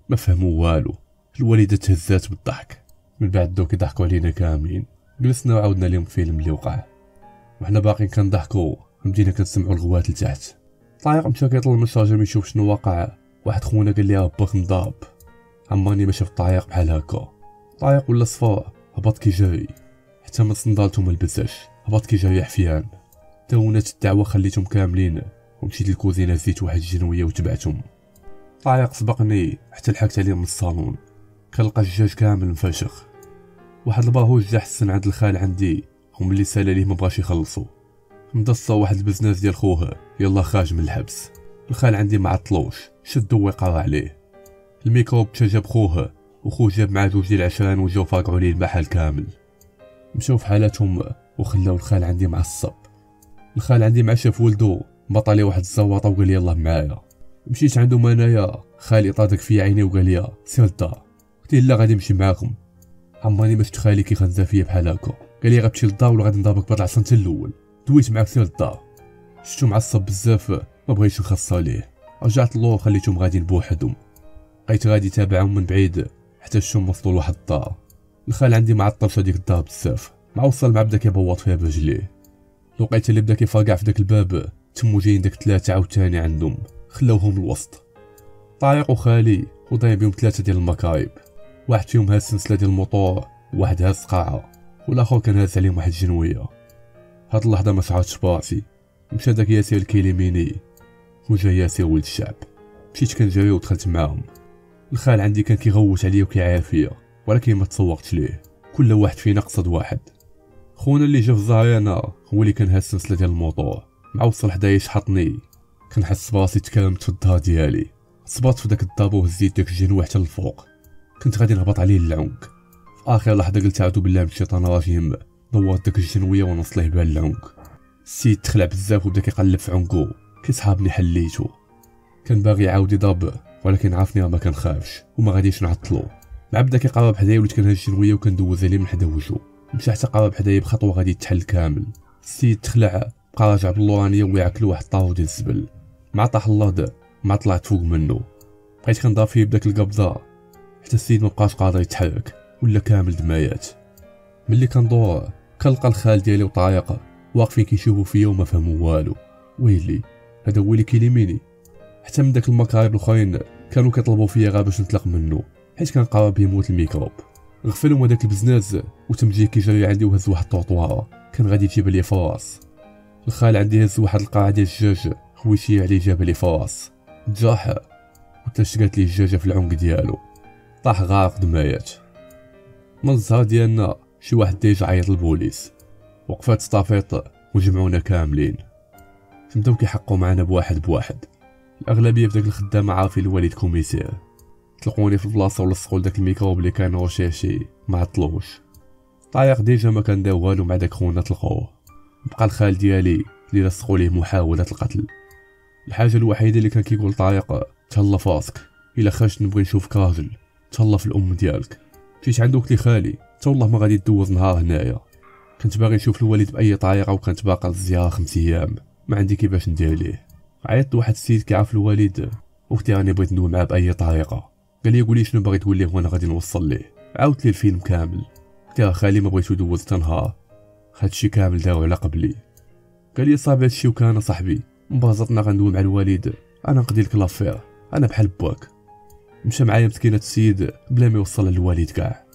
ما فهموا والو. الوالدة تهزات بالضحك. من بعد دوك يضحكوا علينا كاملين. جلسنا وعاودنا لهم الفيلم اللي وقع. وحنا باقيين كنضحكوا بدينا كنسمعوا الغوات لتحت. طايق مشى كيطل من الشاجر يشوف شنو واقع. واحد خونا قال لي باك نضاب عماني ما شفت طايق بحال هكا. طايق ولا صفا هبط كي جاي. حتى ما صندالتو ما لبساش هبط كي جاي حفيان. تونات الدعوه خليتهم كاملين ومشيت للكوزينة زيت واحد الجنوية وتبعتهم. طايق سبقني حتى لحقت عليه من الصالون. كنلقى الجاج كامل مفشخ. واحد الباهوج جا حسن عند الخال عندي وملي سأل عليه مبغاش يخلصو. مدصا واحد البزناس ديال خوه. يلا خارج من الحبس. الخال عندي ما عطلوش شدو وقرا عليه. الميكروب تا جاب خوه. وخوه جاب معاه جوج ديال العشران وجاو فاقعوا ليه المحل كامل. مشاو في حالاتهم وخلاو الخال عندي معصب الخال عندي مع شاف ولدو. بطا لي واحد الزواطة وقال يلاه معايا. مشيت عندهم أنايا. خالي طادك في عيني وقال لي سير للدار قلت لا غادي نمشي معاكم. عمرني ما شفت خالي كي غنزا فيا بحال هكا. قال لي غتمشي للدار ولا غادي نضربك العصا انت الأول. دويت معاك سير للدار شفتو معصب بزاف ما بغيتش نخص عليه رجعت لو خليتهم غاديين بوحدهم. بقيت غادي تابعهم من بعيد حتى الشوم وصلوا لواحد الدار. الخال عندي معطل في هاديك الدار بزاف. مع وصل مع بدا كيبوط فيها برجليه. لقيت اللي بدا كيفرقع في داك الباب تمو جايين داك ثلاثة عاوتاني عندهم. خلاوهم الوسط. طارق وخالي وضايرين بهم ثلاثة ديال المكايب. واحد فيهم هاز سلسلة ديال الموطور واحد هاز قرعة والآخر كان هاز عليهم واحد الجنوية. هاد اللحظة ما شعرتش براسي مشى داك ياسير الكيليميني وجا ياسير ولد الشعب. مشيت كنجري ودخلت معاهم. الخال عندي كان كيغوت عليا وكيعاير فيا ولكن ما تسوقتش ليه. كل واحد فينا قصد واحد. خونا اللي جا في الظهري أنا هو اللي كان هاز السلسلة ديال الموطور مع وصل حدايا شحطني كنحس براسي تكرمت في الظهر ديالي. صبرت في داك الدابو وهزيت داك الجنوح حتى للفوق. كنت غادي نهبط عليه العنق في آخر لحظة قلت اعوذ بالله من الشيطان الرجيم دورت داك الجنوية ونص ليه بها العنق السيد تخلع بزاف وبدا كيقلب في عنقو. كيسحابني حليتو. كان باغي يعاود يضرب ولكن عرفني ما كنخافش وما غاديش نعطلو. مع بدا كيقرب حدايا وليت كنهز الجنوية وكندوز عليه من حدا وجهو. مشى حتى قرب حدايا بخطوة غادي يتحل كامل. السيد تخلع بقى راجع باللورانية وياكلو واحد الطارو ديال الزبل. مع طاح اللود ما طلعت فوق منه. بقيت كنضرب فيه بداك القبضة. حتى السيد مبقاش قادر يتحرك ولا كامل دمايات. ملي كندور كنلقى الخال ديالي وطارق واقفين كيشوفوا فيا وما فهموا والو. ويلي هذا هو اللي كيليميني حتى من داك المكارب الأخرين كانوا كيطلبوا فيا غير باش نطلق منه حيت كان قرب يموت الميكروب. غفلهم هذاك البزناز وتمجي كيجري عندي وهز واحد الطوطواره كان غادي يجيب لي فراس الخال عندي هز واحد القرعة ديال الزجاج خويتي عليه جاب لي فراس تجاح وتشقات لي الزجاجه في العنق ديالو. طاح غارق دمايات. من الزهر ديالنا شي واحد déjà عيط للبوليس. وقفات estafette وجمعونا كاملين. بداو كيحقوا معنا بواحد بواحد. الأغلبية في داك الخدامه عارفين الوالد كوميسير. طلقوني في البلاصة ولصقوا لداك الميكروب اللي كان recherché ما عطلوش. طارق déjà ما كان داو والو مع داك خونا طلقوه بقى الخال ديالي اللي لصقوا ليه محاولة القتل. الحاجة الوحيدة اللي كان كيقول طارق تهلا فاسك. إلا خرجت نبغي نشوفك راجل تهلا في الأم ديالك. مشيت عندو قلت لي خالي. تا والله ما غادي تدوز نهار هنايا. كنت باغي نشوف الوالد بأي طريقة وكانت باقا الزياره خمس أيام. ما عندي كيفاش ندير ليه. عيطت واحد السيد كيعرف الوالد. وقتي راني بغيت ندوي معاه بأي طريقة. قال لي قولي شنو باغي تقول ليه وأنا غادي نوصل ليه. عاودت ليه الفيلم كامل. قلت خالي ما بغيتو دوز تا نهار هادشي كامل داو على قبلي. قال لي صافي هادشي وكان صاحبي. مبازطنا غندوي مع الوالد. أنا نقضي لك l'affaire. أنا بحال باك مشى معايا مسكينة السيد بلا ما يوصل للوالد كاع.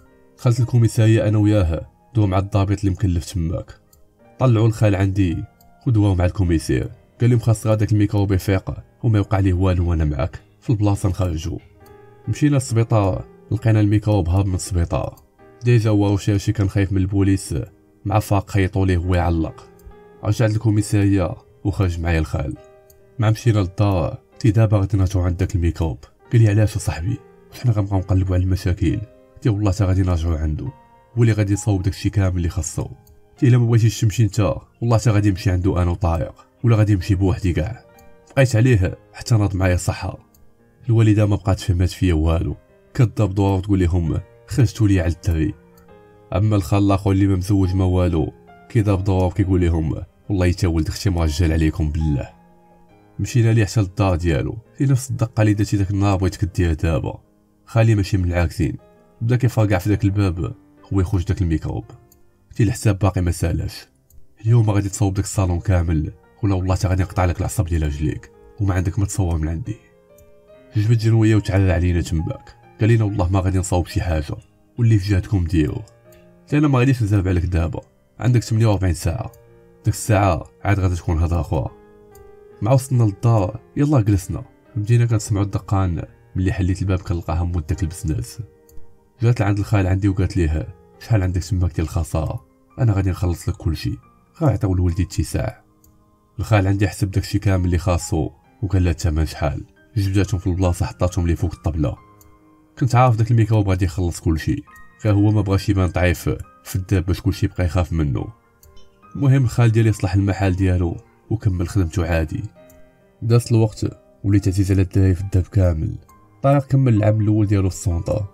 دخلت الكوميسارية أنا وياه دوا مع الضابط اللي مكلف تماك. طلعوا الخال عندي. ودواو مع الكوميسير. قال لهم خاص هذاك الميكروب يفيق وما يوقع ليه والو وأنا معاك. في البلاصة نخرجو مشينا للسبيطار. لقينا الميكروب هاب من السبيطار. déjà هو شي كان خايف من البوليس. مع فاق خيطوا ليه هو يعلق. رجعت الكوميسارية وخرج معايا الخال. مع مشينا للدار. تي دابا غادي نرجعو عند داك الميكروب. قال لي علاش صاحبي؟ حنا غنبقاو نقلبوا على المشاكل. تي والله تا غادي نرجعو عنده هو اللي غادي يصاوب داكشي كامل اللي خاصو. تي إلا ما بغيتيش تمشي نتا والله تا غادي نمشي عنده أنا وطارق ولا غادي نمشي بوحدي كاع. بقيت عليه حتى ناض معايا صحة الوالدة ما بقات فهمات فيا والو. كضرب دور وتقول لهم خرجتو لي على الدري أما الخال الآخر اللي ما مزوج ما والو كيضرب ضرب كيقول لهم والله تا ولد أختي مرجل عليكم بالله. مشينا ليه حتى للدار ديالو. في نفس الدقه اللي درتي داك النهار بغيتك دير دابا. خالي ماشي من العاكسين. بدا كيفرقع في داك الباب هو يخرج داك الميكروب. قلتي الحساب باقي ما سالاش اليوم غادي تصوب داك الصالون كامل ولا والله تا غادي نقطع لك العصب ديال رجليك. وما عندك ما تصور من عندي. جبت جنوية وتعالى علينا تماك. قال لنا والله ما غادي نصاوب شي حاجة. واللي في جهتكم ديرو. أنا ما غاديش نزرب عليك دابا. عندك 48 ساعة. ديك الساعة عاد غادي تكون هضره أخرى مع وصلنا للدار يلا جلسنا. بدينا كنسمعو الدقان. ملي حليت الباب كنلقاها مو د داك البزناز جات لعند الخال عندي وقالت ليه شحال عندك تماك ديال الخساره أنا غادي نخلص لك كلشي غا عطيو لولدي التيساع الخال عندي حسب داكشي كامل اللي خاصو وقال لها الثمن شحال. جبداتهم في البلاصة حطاتهم لي فوق الطبلة. كنت عارف داك الميكروب غادي يخلص كلشي غير هو ما بغاش يبان ضعيف في الداب باش كلشي بقى يخاف منه. المهم الخال ديالي صلح المحل ديالو وكمل خدمته عادي. داز الوقت وليت عزيز على الدراري في الداب كامل طارق كمل العام الأول ديالو في السونطا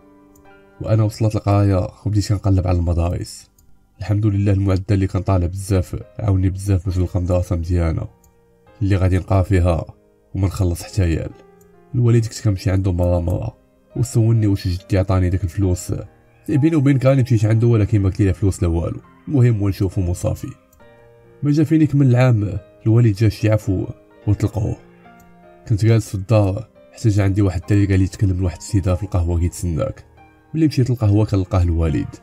وأنا وصلت القرايه وبديت كنقلب على المدارس الحمد لله المعدل اللي كان طالع بزاف عاوني بزاف باش نلقى مدرسه مزيانة. اللي غادي نقرا فيها وما نخلص حتى عيال الوالد كنت كنمشي عنده مرة مرة. وسولني واش جدي عطاني داك الفلوس. بيني وبينك راني مشيت عنده ولكن ما قلت فلوس لا والو. المهم هو نشوفهم وصافي ما جا فيني كمل العام الوالد جا شي عفو وتلقوه. كنت جالس في الدار حتى جا عندي واحد الدري قال لي تكلم لواحد السيدة في القهوة كيتسناك. ملي مشيت للقهوة كنلقاه الوالد.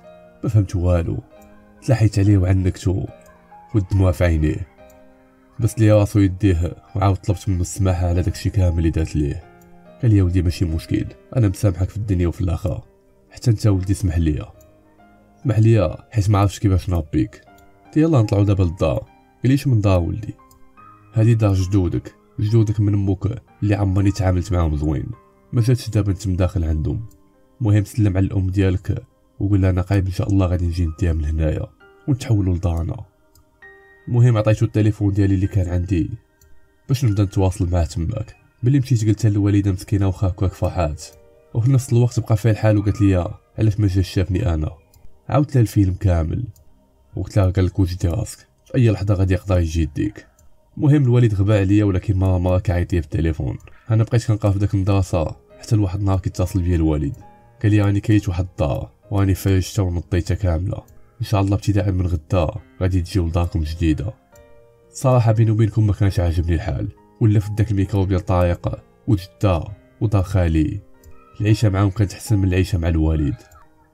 ما فهمت والو. تلاحيت عليه وعنكتو. والدموع في عينيه. بس لي راسو يديه وعاود طلبت منه السماحة على داكشي كامل اللي دات ليه. قال لي ولدي ماشي مشكل. أنا مسامحك في الدنيا وفي الآخرة. حتى أنت ولدي اسمح ليا. اسمح ليا حيت ما عرفتش كيفاش نربيك. يلا نطلعو دابا للدار. قال ليش من دار ولدي؟ هادي دار جدودك. جدودك من أمك اللي عمرني تعاملت معاهم زوين. ما جاتش دابا أنت مداخل عندهم. المهم سلم على الأم ديالك وقول لها أنا قريب إن شاء الله غادي نجي نديها من هنايا ونتحولوا لدارنا المهم عطيتو التليفون ديالي اللي كان عندي باش نبدا نتواصل معاه تماك. بلي مشيت قلت للوالده مسكينة وخا هكاك فرحات وفي نفس الوقت بقى فيها الحال وقالت لي علاش ما جاش شافني أنا؟ عاودت لها الفيلم كامل وقلت لها قال لك وجدي راسك؟ في أي لحظة غادي يقدر يجي يديك. المهم الوالد غبا عليا ولكن ما ما كيعيط لي في التليفون. أنا بقيت كنقرا في داك المدرسة حتى لواحد النهار كيتصل بيا الوالد. قال لي راني كاريت واحد الدار واني فرشتها ونطيتها كاملة. إن شاء الله ابتداء من غدا غادي تجيو لداركم جديدة. صراحة بيني وبينكم ما كانش عاجبني الحال. ولا في داك الميكروب ديال الطريق وجدة ودار خالي العيشة معاهم كانت أحسن من العيشة مع الوالد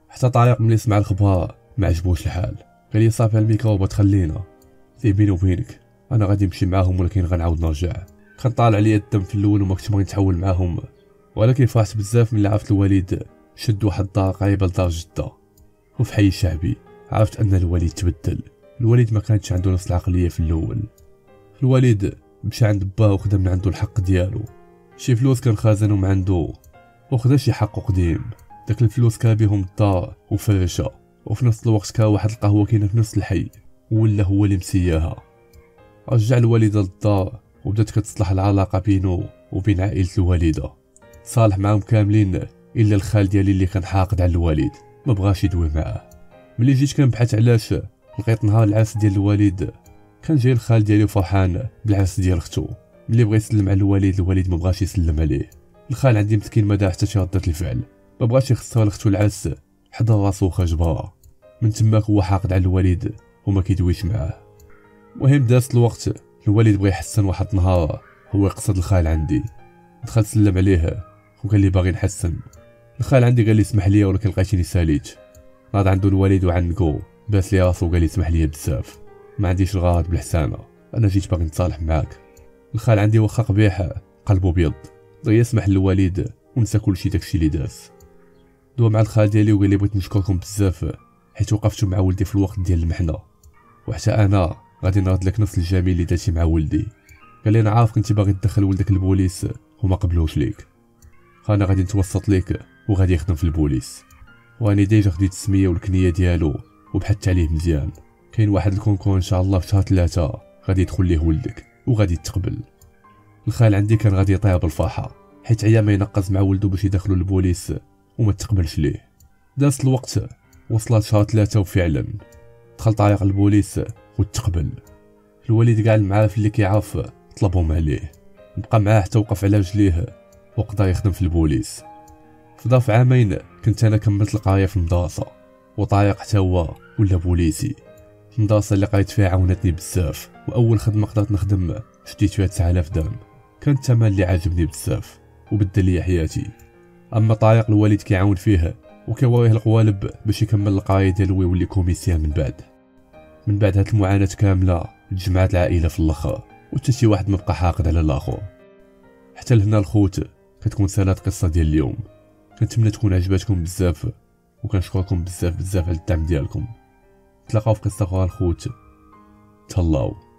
حتى طارق ملي سمع الخبر ما عجبوش الحال. قال لي صافي الميكروب تخلينا زي بيني وبينك أنا غادي نمشي معاهم ولكن غنعاود نرجع. كان طالع عليا الدم في الأول وما كنت باغي نتحول معاهم. ولكن فرحت بزاف ملي عرفت الوالد شد واحد الدار قريبه لدار جده وفي حي شعبي عرفت أن الوالد تبدل. الوالد ما كانتش عنده نفس العقلية في الأول. الوالد مشى عند باه وخدا من عنده الحق ديالو. شي فلوس كان خازنهم عنده وخدا شي حق قديم. داك الفلوس كان بيهم الدار وفرشة. وفي نفس الوقت كان واحد القهوة كاينة في نفس الحي ولا هو اللي مسياها. رجع الوالدة للدار وبدات كتصلح العلاقة بينه وبين عائلة الوالدة صالح معاهم كاملين إلا الخال ديالي اللي كان حاقد على الوالد ما بغاش يدوي معاه. ملي جيت كنبحث علاش لقيت نهار العرس ديال الوالد كان جاي الخال ديالي فرحان بالعرس ديال اختو. ملي بغى يسلم على الوالد الوالد ما بغاش يسلم عليه. الخال عندي مسكين ما دار حتى شي ردة الفعل. ما بغاش يخسر لختو العرس. حدا راسو خرج برا. من تماك هو حاقد على الوالد وما كيدويش معاه. المهم داز الوقت. الوالد بغى يحسن واحد النهار. هو يقصد الخال عندي. دخل سلم عليه. وقال لي باغي نحسن. الخال عندي قال لي اسمح لي ولكن لقيتيني ساليت ناض عنده الوالد وعنقو باس لي راسو وقال لي اسمح لي بزاف ما عنديش الغرض بالحسانة. أنا جيت باغي نتصالح معاك. الخال عندي واخا قبيح قلبو بيض. بغى يسمح للوالد ونسى كلشي داكشي اللي داز دوا مع الخال ديالي وقال لي بغيت نشكركم بزاف حيت وقفتوا مع ولدي في الوقت ديال المحنة. وحتى أنا غادي نرد لك نفس الجميل اللي درتي مع ولدي. قال لي أنا عارف كنتي باغي تدخل ولدك البوليس وما قبلوش ليك. أنا غادي نتوسط ليك. وغادي يخدم في البوليس. واني déjà خديت السمية والكنية ديالو وبحثت عليه مزيان. كاين واحد ال concours إن شاء الله في شهر ثلاثة غادي يدخل ليه ولدك وغادي تقبل الخال عندي كان غادي يطير بالفرحة حيت عيا ما ينقز مع ولدو باش يدخلو البوليس وما تقبلش ليه. داز الوقت وصلت شهر ثلاثة وفعلا. دخل طريق البوليس وتقبل. الوالد كاع المعارف اللي كيعرف طلبهم عليه. بقى معاه حتى وقف على رجليه وقدر يخدم في البوليس. ظرف عامين كنت أنا كملت القرايه في المدرسة. وطريق حتى هو ولا بوليسي. المدرسة اللي قريت فيها عاونتني بزاف وأول خدمة قدرت نخدم شديت فيها 9000 درهم. كان الثمن اللي عاجبني بزاف وبدل لي حياتي. أما طريق الوالد كيعاون فيه وكيوريه القوالب باش يكمل القرايه ديالو ويولي كوميسيان من بعد. من بعد هاد المعاناة كاملة تجمعات العائلة في الآخر وحتى شي واحد مبقى حاقد على الآخر. حتى لهنا الخوت كتكون سالات قصة ديال اليوم. كنتمنى تكون عجباتكم بزاف وكنشكركم بزاف بزاف على الدعم ديالكم. تلاقاو في قصة أخرى الخوت. تهلاو.